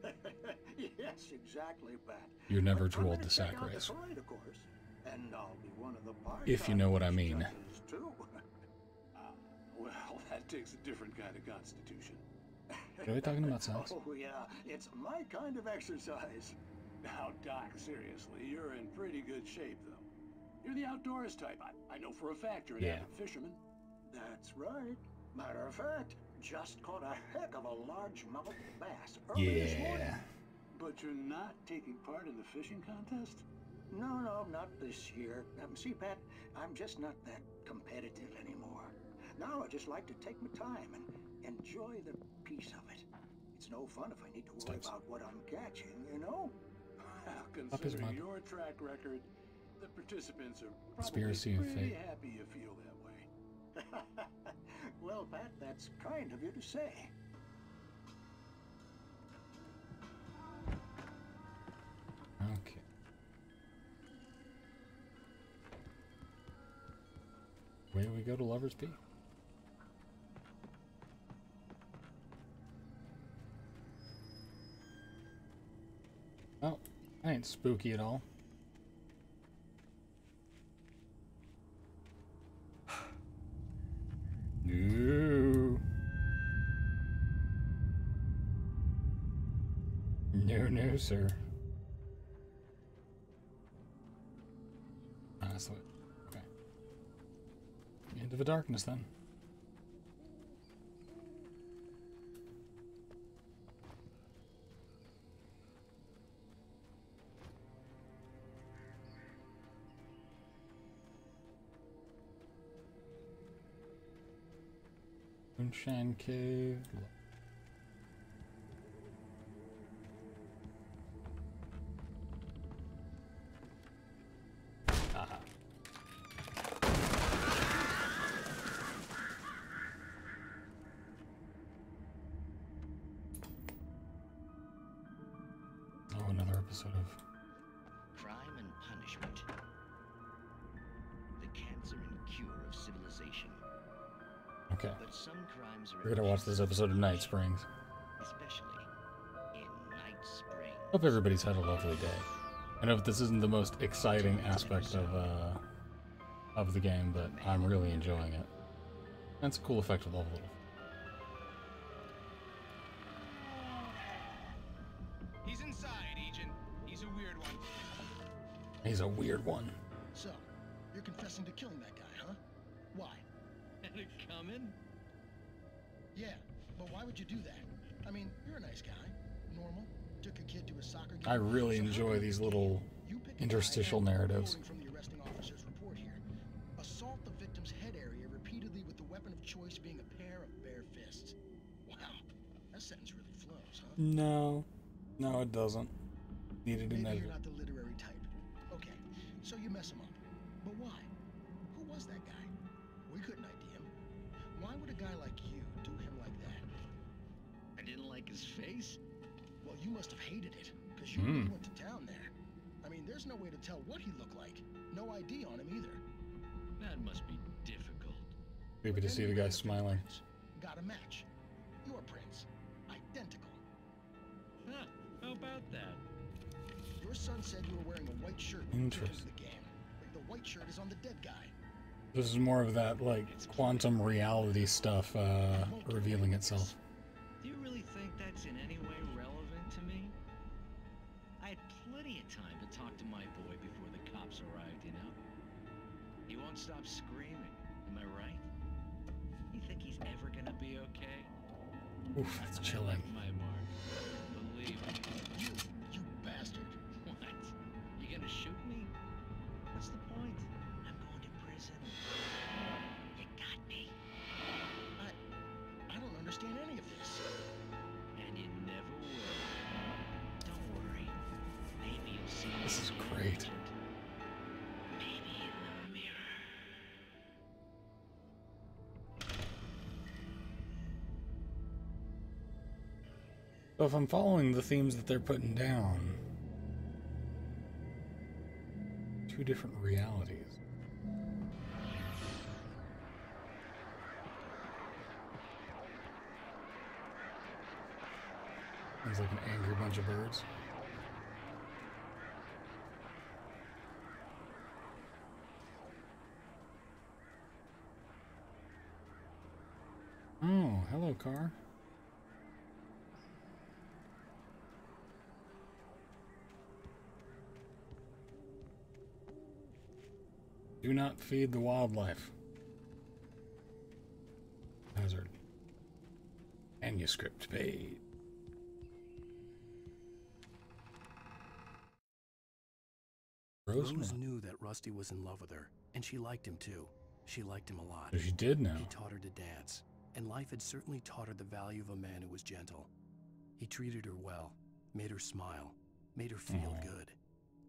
yes, exactly, Pat. You're never But too I'm old gonna to check sack out the race. Parade, of course, and I'll be one of the If you know what I mean. Uh, well, that takes a different kind of constitution. Are we talking about sex? Oh yeah, it's my kind of exercise. Now, Doc, seriously, you're in pretty good shape, though. You're the outdoors type. I, I know for a fact you're an Yeah. avid fisherman. That's right. Matter of fact, just caught a heck of a largemouth bass early this morning. Yeah. But you're not taking part in the fishing contest? No, no, not this year. Um, see, Pat, I'm just not that competitive anymore. Now I just like to take my time and enjoy the peace of it. It's no fun if I need to worry Stinks. about what I'm catching, you know? Well, considering your track record, the participants are probably Conspiracy of pretty fate. happy you feel that way. well, Pat, that's kind of you to say. Okay. Do we go to Lover's Peak? Oh, I ain't spooky at all. No. No, no, sir. Into the darkness then. Moonshine Cave. Watch this episode of Night Springs. especially in Night Spring. Hope everybody's had a lovely day. I know this isn't the most exciting aspect of uh, of the game, but I'm really enjoying it. That's a cool effect with all the little. He's inside, Agent. He's a weird one. He's a weird one. So, you're confessing to killing that guy, huh? Why? Had it coming? Yeah, but why would you do that? I mean, you're a nice guy. Normal. Took a kid to a soccer game. I really So enjoy these little you pick a guy interstitial narratives. quoting From the arresting officer's report here. Assault the victim's head area repeatedly with the weapon of choice being a pair of bare fists. Wow, that sentence really flows, huh? No, no, it doesn't. Needed in Maybe there. you're not the literary type. Okay, so you mess him up. But why? Who was that guy? We couldn't ID him. Why would a guy like his face. Well, you must have hated it, because you really went to town there. I mean, there's no way to tell what he looked like. No ID on him either. That must be difficult. Maybe to see the guy smiling. Got a match. Your prints. Identical. Huh, how about that? Your son said you were wearing a white shirt when you came the game. But the white shirt is on the dead guy. This is more of that like quantum reality stuff uh, revealing itself. That's in any way relevant to me? I had plenty of time to talk to my boy before the cops arrived, you know? He won't stop screaming, am I right? You think he's ever gonna be okay? Oof, I chilling. left my mark. Believe me. So if I'm following the themes that they're putting down, two different realities. He's like an angry bunch of birds. Oh, hello, car. Do not feed the wildlife. Hazard. Manuscript page. Rose knew that Rusty was in love with her, and she liked him too. She liked him a lot. She did now. He taught her to dance, and life had certainly taught her the value of a man who was gentle. He treated her well, made her smile, made her feel good.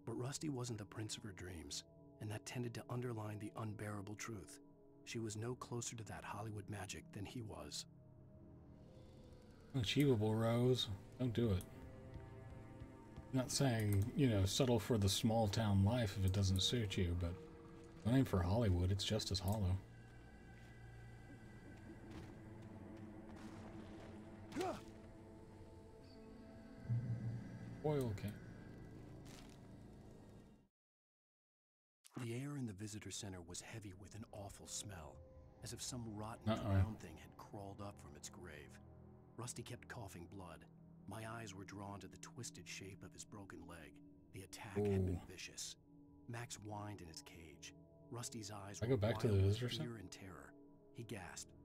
But Rusty wasn't the prince of her dreams, and that tended to underline the unbearable truth. She was no closer to that Hollywood magic than he was. Achievable, Rose. Don't do it. I'm not saying, you know, settle for the small town life if it doesn't suit you, but don't aim for Hollywood. It's just as hollow. Oil can. Visitor center was heavy with an awful smell, as if some rotten brown thing had crawled up from its grave. Rusty kept coughing blood. My eyes were drawn to the twisted shape of his broken leg. The attack had been vicious. Max whined in his cage. Rusty's eyes I go back to the wild with visitor fear center? and terror. He gasped.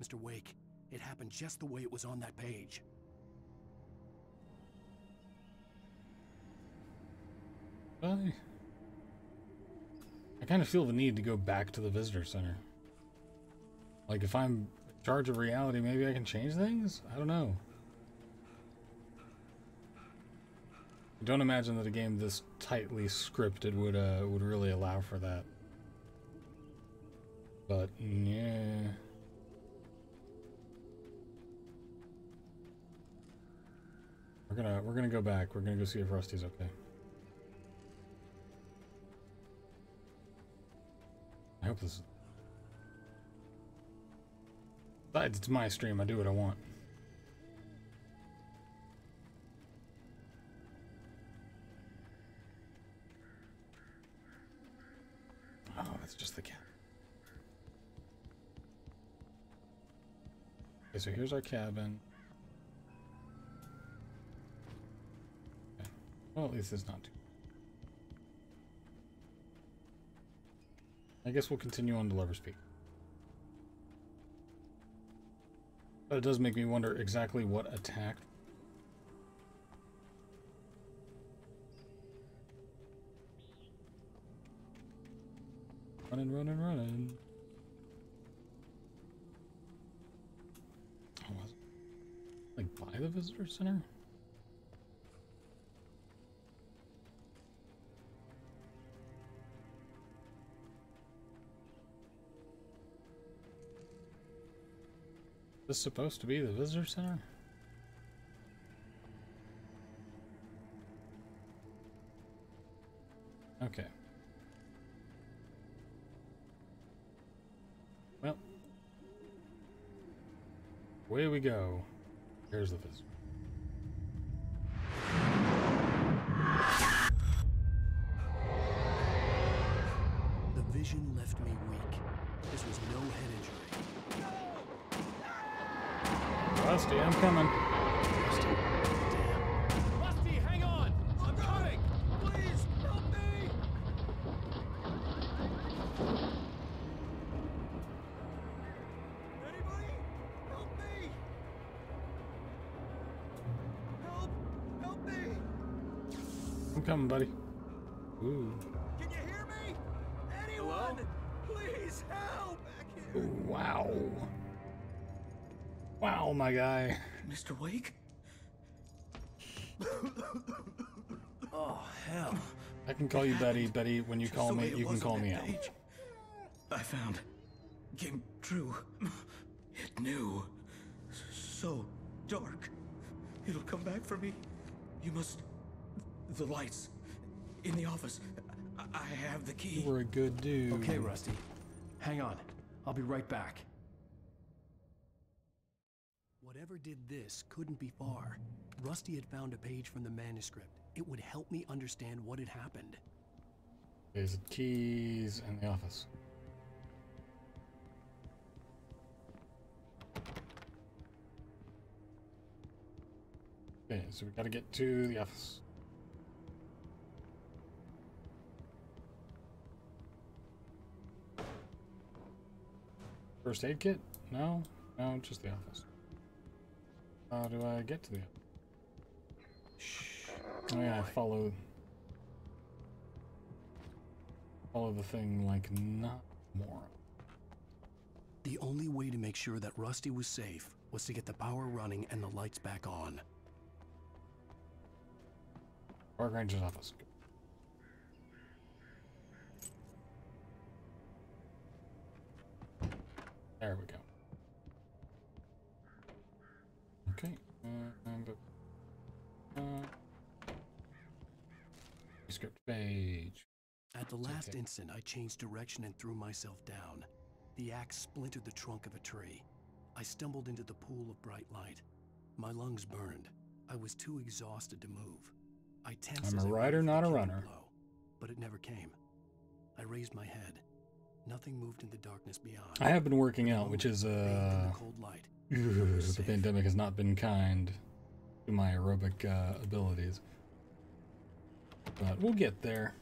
Mr. Wake, it happened just the way it was on that page. I, I kind of feel the need to go back to the visitor center. Like, if I'm in charge of reality, maybe I can change things? I don't know. I don't imagine that a game this tightly scripted would uh, would really allow for that. But yeah. We're gonna we're gonna go back. We're gonna go see if Rusty's okay. I hope this. Besides, it's my stream. I do what I want. Oh, that's just the cat. Okay, so here's our cabin. Okay. Well, at least it's not too. I guess we'll continue on to Lover's Peak. But it does make me wonder exactly what attacked. Running, running, running. Oh? Like by the visitor center? This supposed to be the visitor center? Okay. Well. Away we go. Here's the visitor. The vision left me weak. This was no head injury. Rusty, I'm coming. Mr. Wake? Oh, hell. I can call you Betty. Betty, when you Just call me, you can call me out. I found came true. It knew. So dark. It'll come back for me. You must. The lights in the office. I, I have the key. You were a good dude. Okay, Rusty. Hang on. I'll be right back. What Whatever did this couldn't be far. Rusty had found a page from the manuscript. It would help me understand what had happened. There's keys in the office. Okay, so we gotta get to the office. First aid kit? No? No, just the office. How do I get to there? Shh. Oh yeah, I follow follow the thing like not more. The only way to make sure that Rusty was safe was to get the power running and the lights back on. Park Ranger's office. There we go. Okay. Uh, uh, script page. At the last okay. instant, I changed direction and threw myself down. The axe splintered the trunk of a tree. I stumbled into the pool of bright light. My lungs burned. I was too exhausted to move. I tensed I'm a writer, not a runner. Blow, but it never came. I raised my head. Nothing moved in the darkness beyond. I have been working out, which is uh, the pandemic has not been kind to my aerobic uh, abilities, but we'll get there.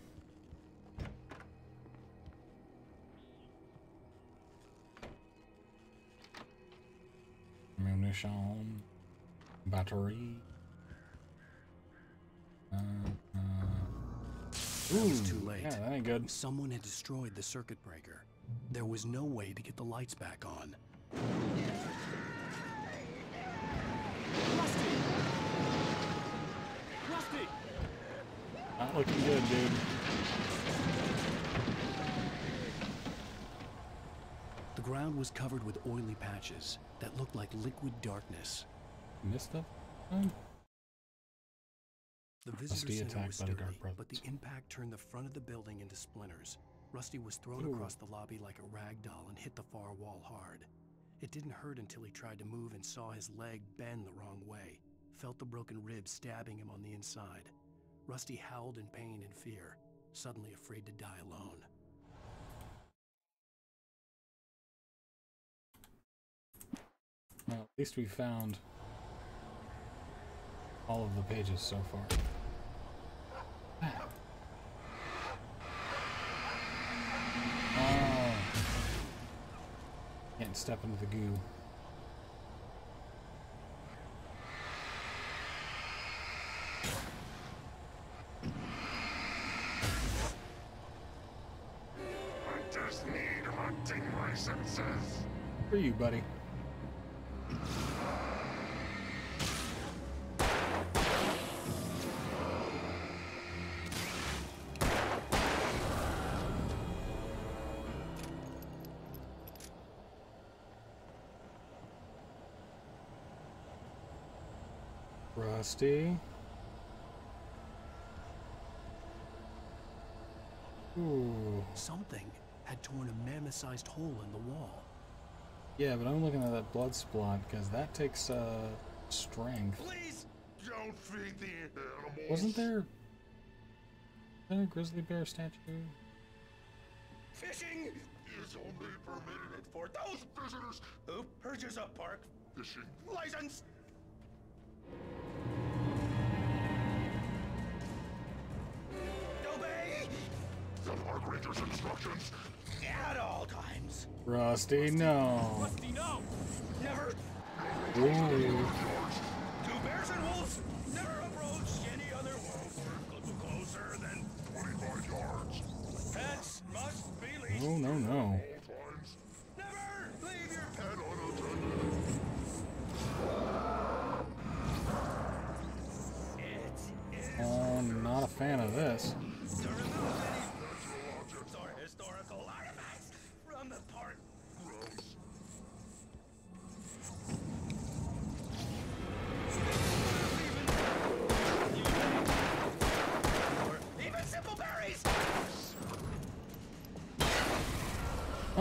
Ammunition, battery. Uh, uh, Ooh, it was too late. Yeah, that ain't good. Someone had destroyed the circuit breaker. There was no way to get the lights back on. Rusty! Rusty! Not looking good, dude. The ground was covered with oily patches that looked like liquid darkness. Missed them? The visitor center was sturdy, but the impact turned the front of the building into splinters. Rusty was thrown Ooh. across the lobby like a rag doll and hit the far wall hard. It didn't hurt until he tried to move and saw his leg bend the wrong way, felt the broken ribs stabbing him on the inside. Rusty howled in pain and fear, suddenly afraid to die alone. Well, at least we found all of the pages so far. Oh. Can't step into the goo. I just need hunting licenses. For you, buddy. Rusty. Ooh. Something had torn a mammoth-sized hole in the wall. Yeah, but I'm looking at that blood splot because that takes uh, strength. Please don't feed the animals. Wasn't there, there a grizzly bear statue? Fishing is only permitted for those visitors who purchase a park fishing license. The park ranger's instructions at all times. Rusty, no. Rusty, no. Never. Ooh. Two bears and wolves never approach any other wolf closer than 25 yards. Pets must be leashed. Oh, no, no, no. Never leave your pet unattended. Oh, not a fan of this.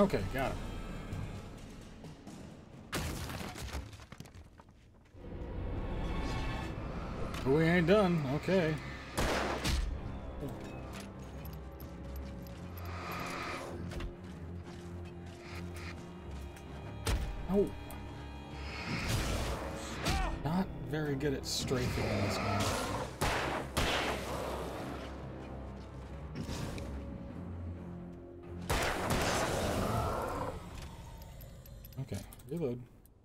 Okay, got it. We ain't done. Okay. Oh. Not very good at strafing in this game.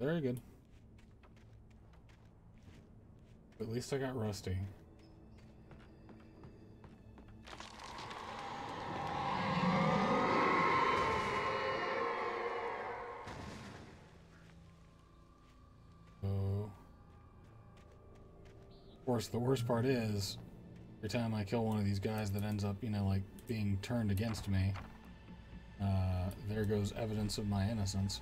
Very good. At least I got Rusty. Of course, the worst part is, every time I kill one of these guys that ends up, you know, like being turned against me, uh, there goes evidence of my innocence.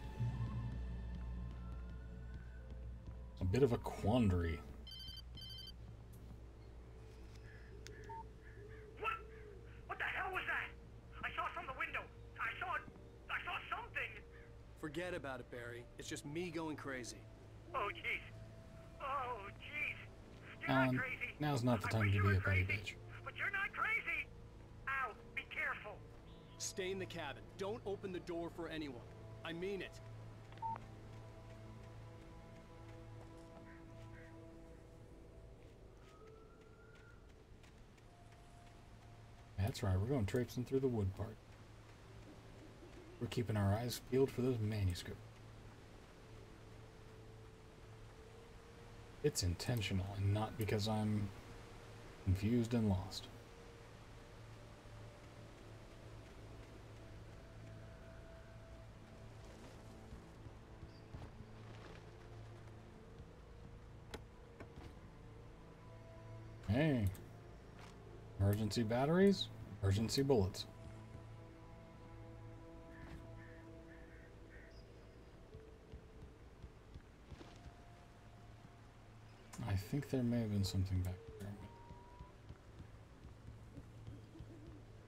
Bit of a quandary. What the hell was that? I saw from the window. I saw I saw something. Forget about it, Barry. It's just me going crazy. Oh jeez. Oh jeez. You're Alan, not crazy. now's not the time to be a petty bitch. But you're not crazy. Ow, be careful. Stay in the cabin. Don't open the door for anyone. I mean it. That's right, we're going traipsing through the wood part. We're keeping our eyes peeled for those manuscripts. It's intentional and not because I'm confused and lost. Hey. Emergency batteries, emergency bullets. I think there may have been something back there.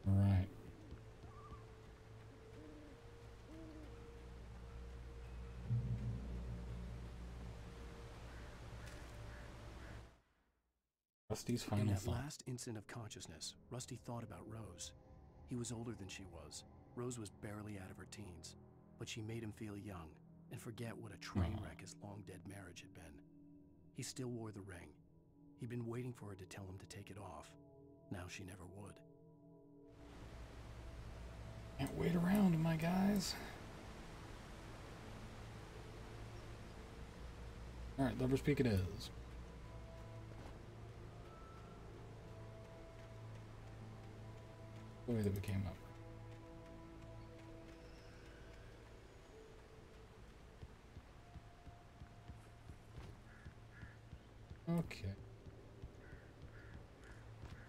Right. Rusty's In that thought. last instant of consciousness, Rusty thought about Rose. He was older than she was. Rose was barely out of her teens, but she made him feel young and forget what a train wreck his long dead marriage had been. He still wore the ring. He'd been waiting for her to tell him to take it off. Now she never would. Can't wait around, my guys. Alright, Lover's Peak it is. The way that we came up. Okay.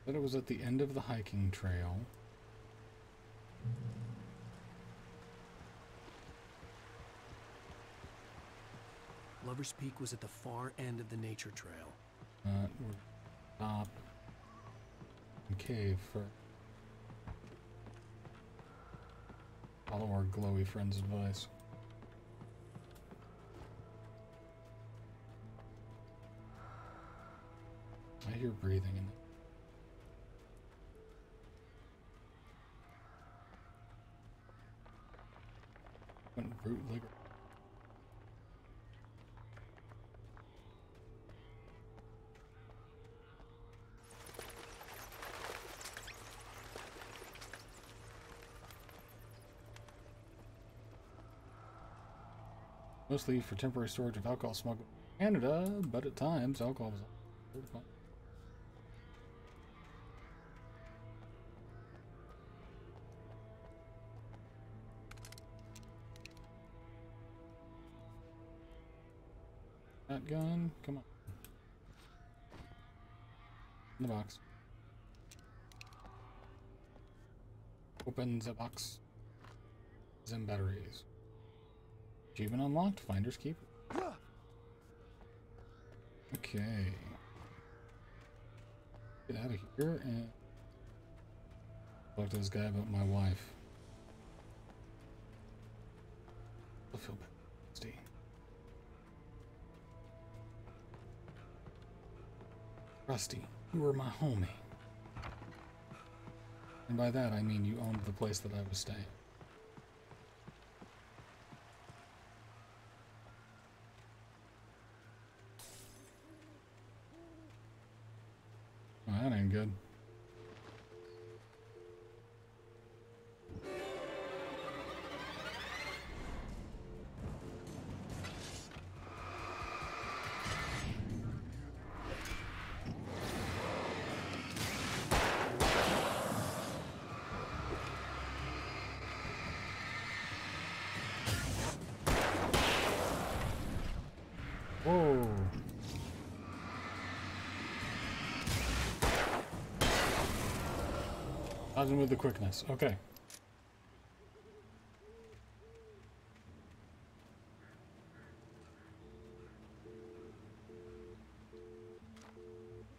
Said it was at the end of the hiking trail. Lover's Peak was at the far end of the nature trail. Uh, we're stop cave for follow our glowy friend's advice. I hear breathing in it. Went bootlegger. Mostly for temporary storage of alcohol smuggled in Canada, but at times alcohol was. That gun, come on. In the box. Open the box. Zen batteries. Achievement unlocked. Finders keeper. Okay. Get out of here and talk to this guy about my wife. I feel bad. Steve. Rusty, you were my homie. And by that I mean you owned the place that I was staying. With the quickness. Okay.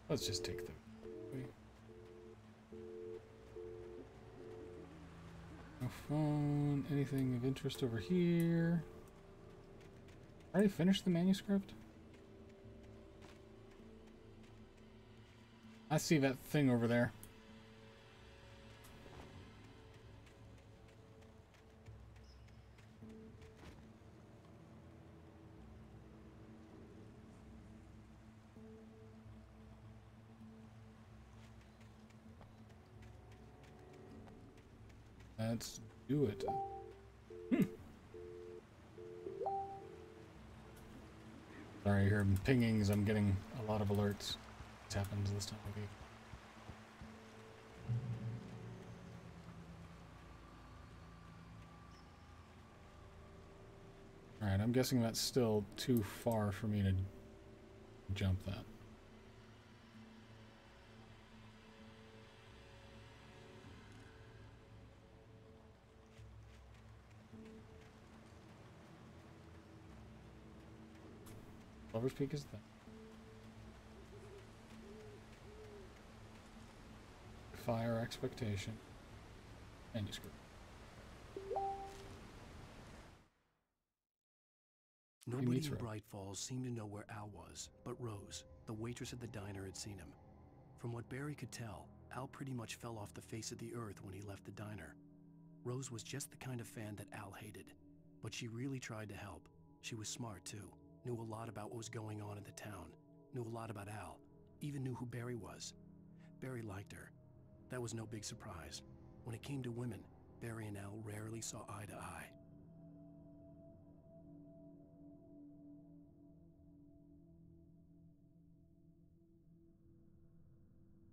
Let's just take them. No phone. Anything of interest over here? Already finished the manuscript? I see that thing over there. Let's do it. Hmm. Sorry, I hear pingings. I'm getting a lot of alerts. It happens this time of year. Alright, I'm guessing that's still too far for me to jump that. Lover's Peak is that? Fire expectation. And Manuscript. Nobody in Bright Falls seemed to know where Al was, but Rose, the waitress at the diner, had seen him. From what Barry could tell, Al pretty much fell off the face of the earth when he left the diner. Rose was just the kind of fan that Al hated, but she really tried to help. She was smart, too knew a lot about what was going on in the town, knew a lot about Al, even knew who Barry was. Barry liked her. That was no big surprise. When it came to women, Barry and Al rarely saw eye to eye.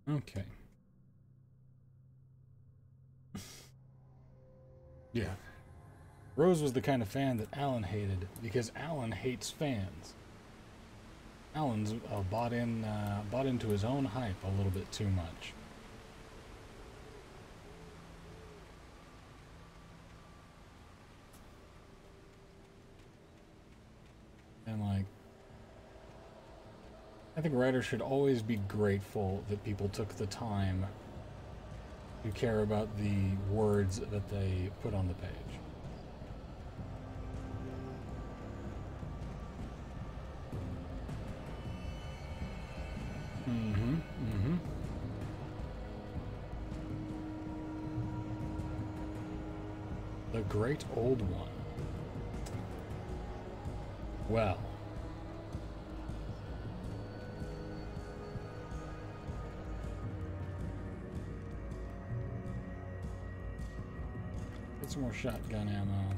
Okay. yeah. Rose was the kind of fan that Alan hated because Alan hates fans. Alan's uh, bought in, uh, bought into his own hype a little bit too much. And like, I think writers should always be grateful that people took the time to care about the words that they put on the page. Great Old One. Well. Get some more shotgun ammo.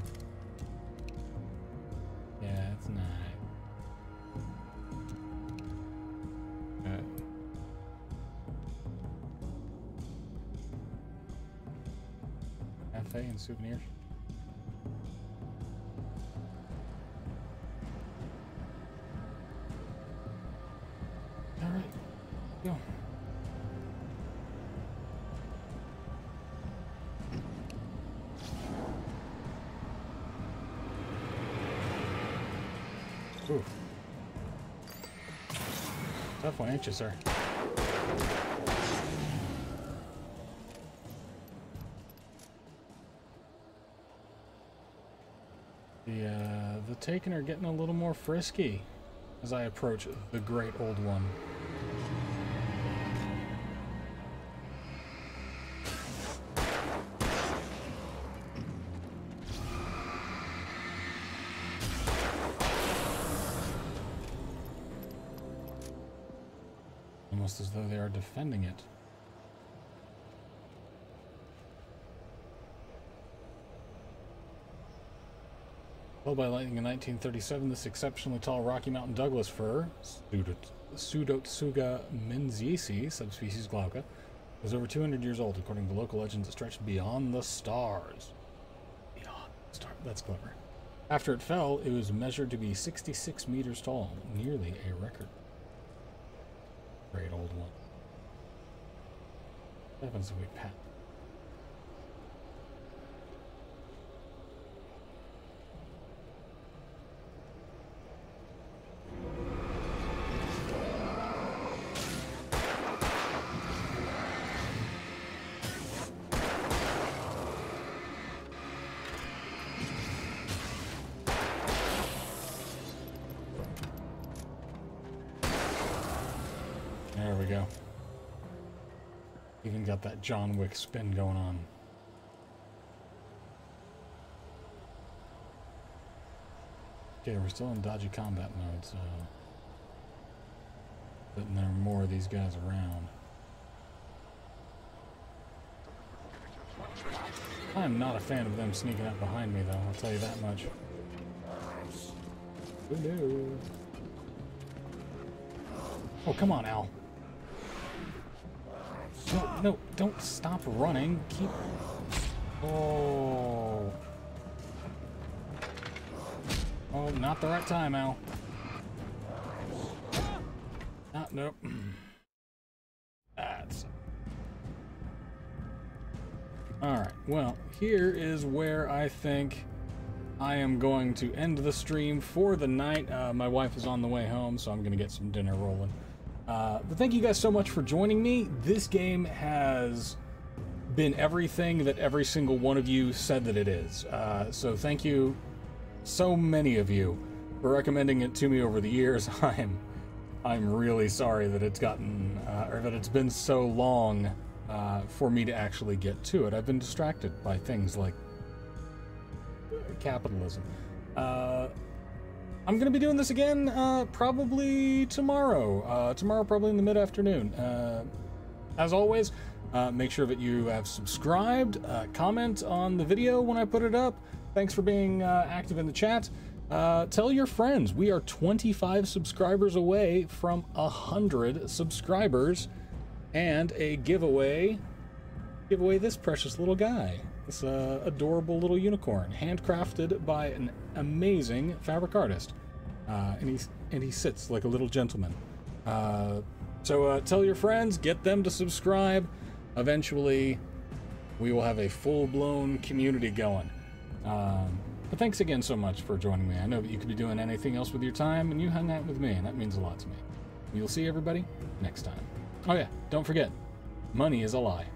Yeah, it's nice. cafe and souvenirs. Sir? The, uh, the Taken are getting a little more frisky as I approach the Great Old One. Killed by lightning in 1937, this exceptionally tall Rocky Mountain Douglas fir, Pseudotsuga menziesii, subspecies glauca, was over 200 years old. According to local legends, it stretched beyond the stars. Beyond the stars. That's clever. After it fell, it was measured to be 66 meters tall, nearly a record. Great old one. What happens if we pat? Got that John Wick spin going on. Okay, we're still in dodgy combat mode, so... But there are more of these guys around. I'm not a fan of them sneaking up behind me, though, I'll tell you that much. Oh. Oh, come on, Al. Don't stop running. Keep... Oh. Oh, not the right time, Al. Ah, nope. That's... Alright, well, here is where I think I am going to end the stream for the night. Uh, my wife is on the way home, so I'm going to get some dinner rolling. Uh, but thank you guys so much for joining me. This game has been everything that every single one of you said that it is. Uh, so thank you, so many of you, for recommending it to me over the years. I'm, I'm really sorry that it's gotten, uh, or that it's been so long uh, for me to actually get to it. I've been distracted by things like capitalism. I'm going to be doing this again uh, probably tomorrow. Uh, tomorrow, probably in the mid afternoon. Uh, as always, uh, make sure that you have subscribed, uh, comment on the video when I put it up. Thanks for being uh, active in the chat. tell your friends. We are 25 subscribers away from 100 subscribers and a giveaway. Give away this precious little guy. This uh, adorable little unicorn, handcrafted by an amazing fabric artist. Uh, and, he's, and he sits like a little gentleman. Uh, so uh, tell your friends, get them to subscribe. Eventually, we will have a full-blown community going. Um, but thanks again so much for joining me. I know that you could be doing anything else with your time, and you hung out with me, and that means a lot to me. You'll see everybody next time. Oh yeah, don't forget, money is a lie.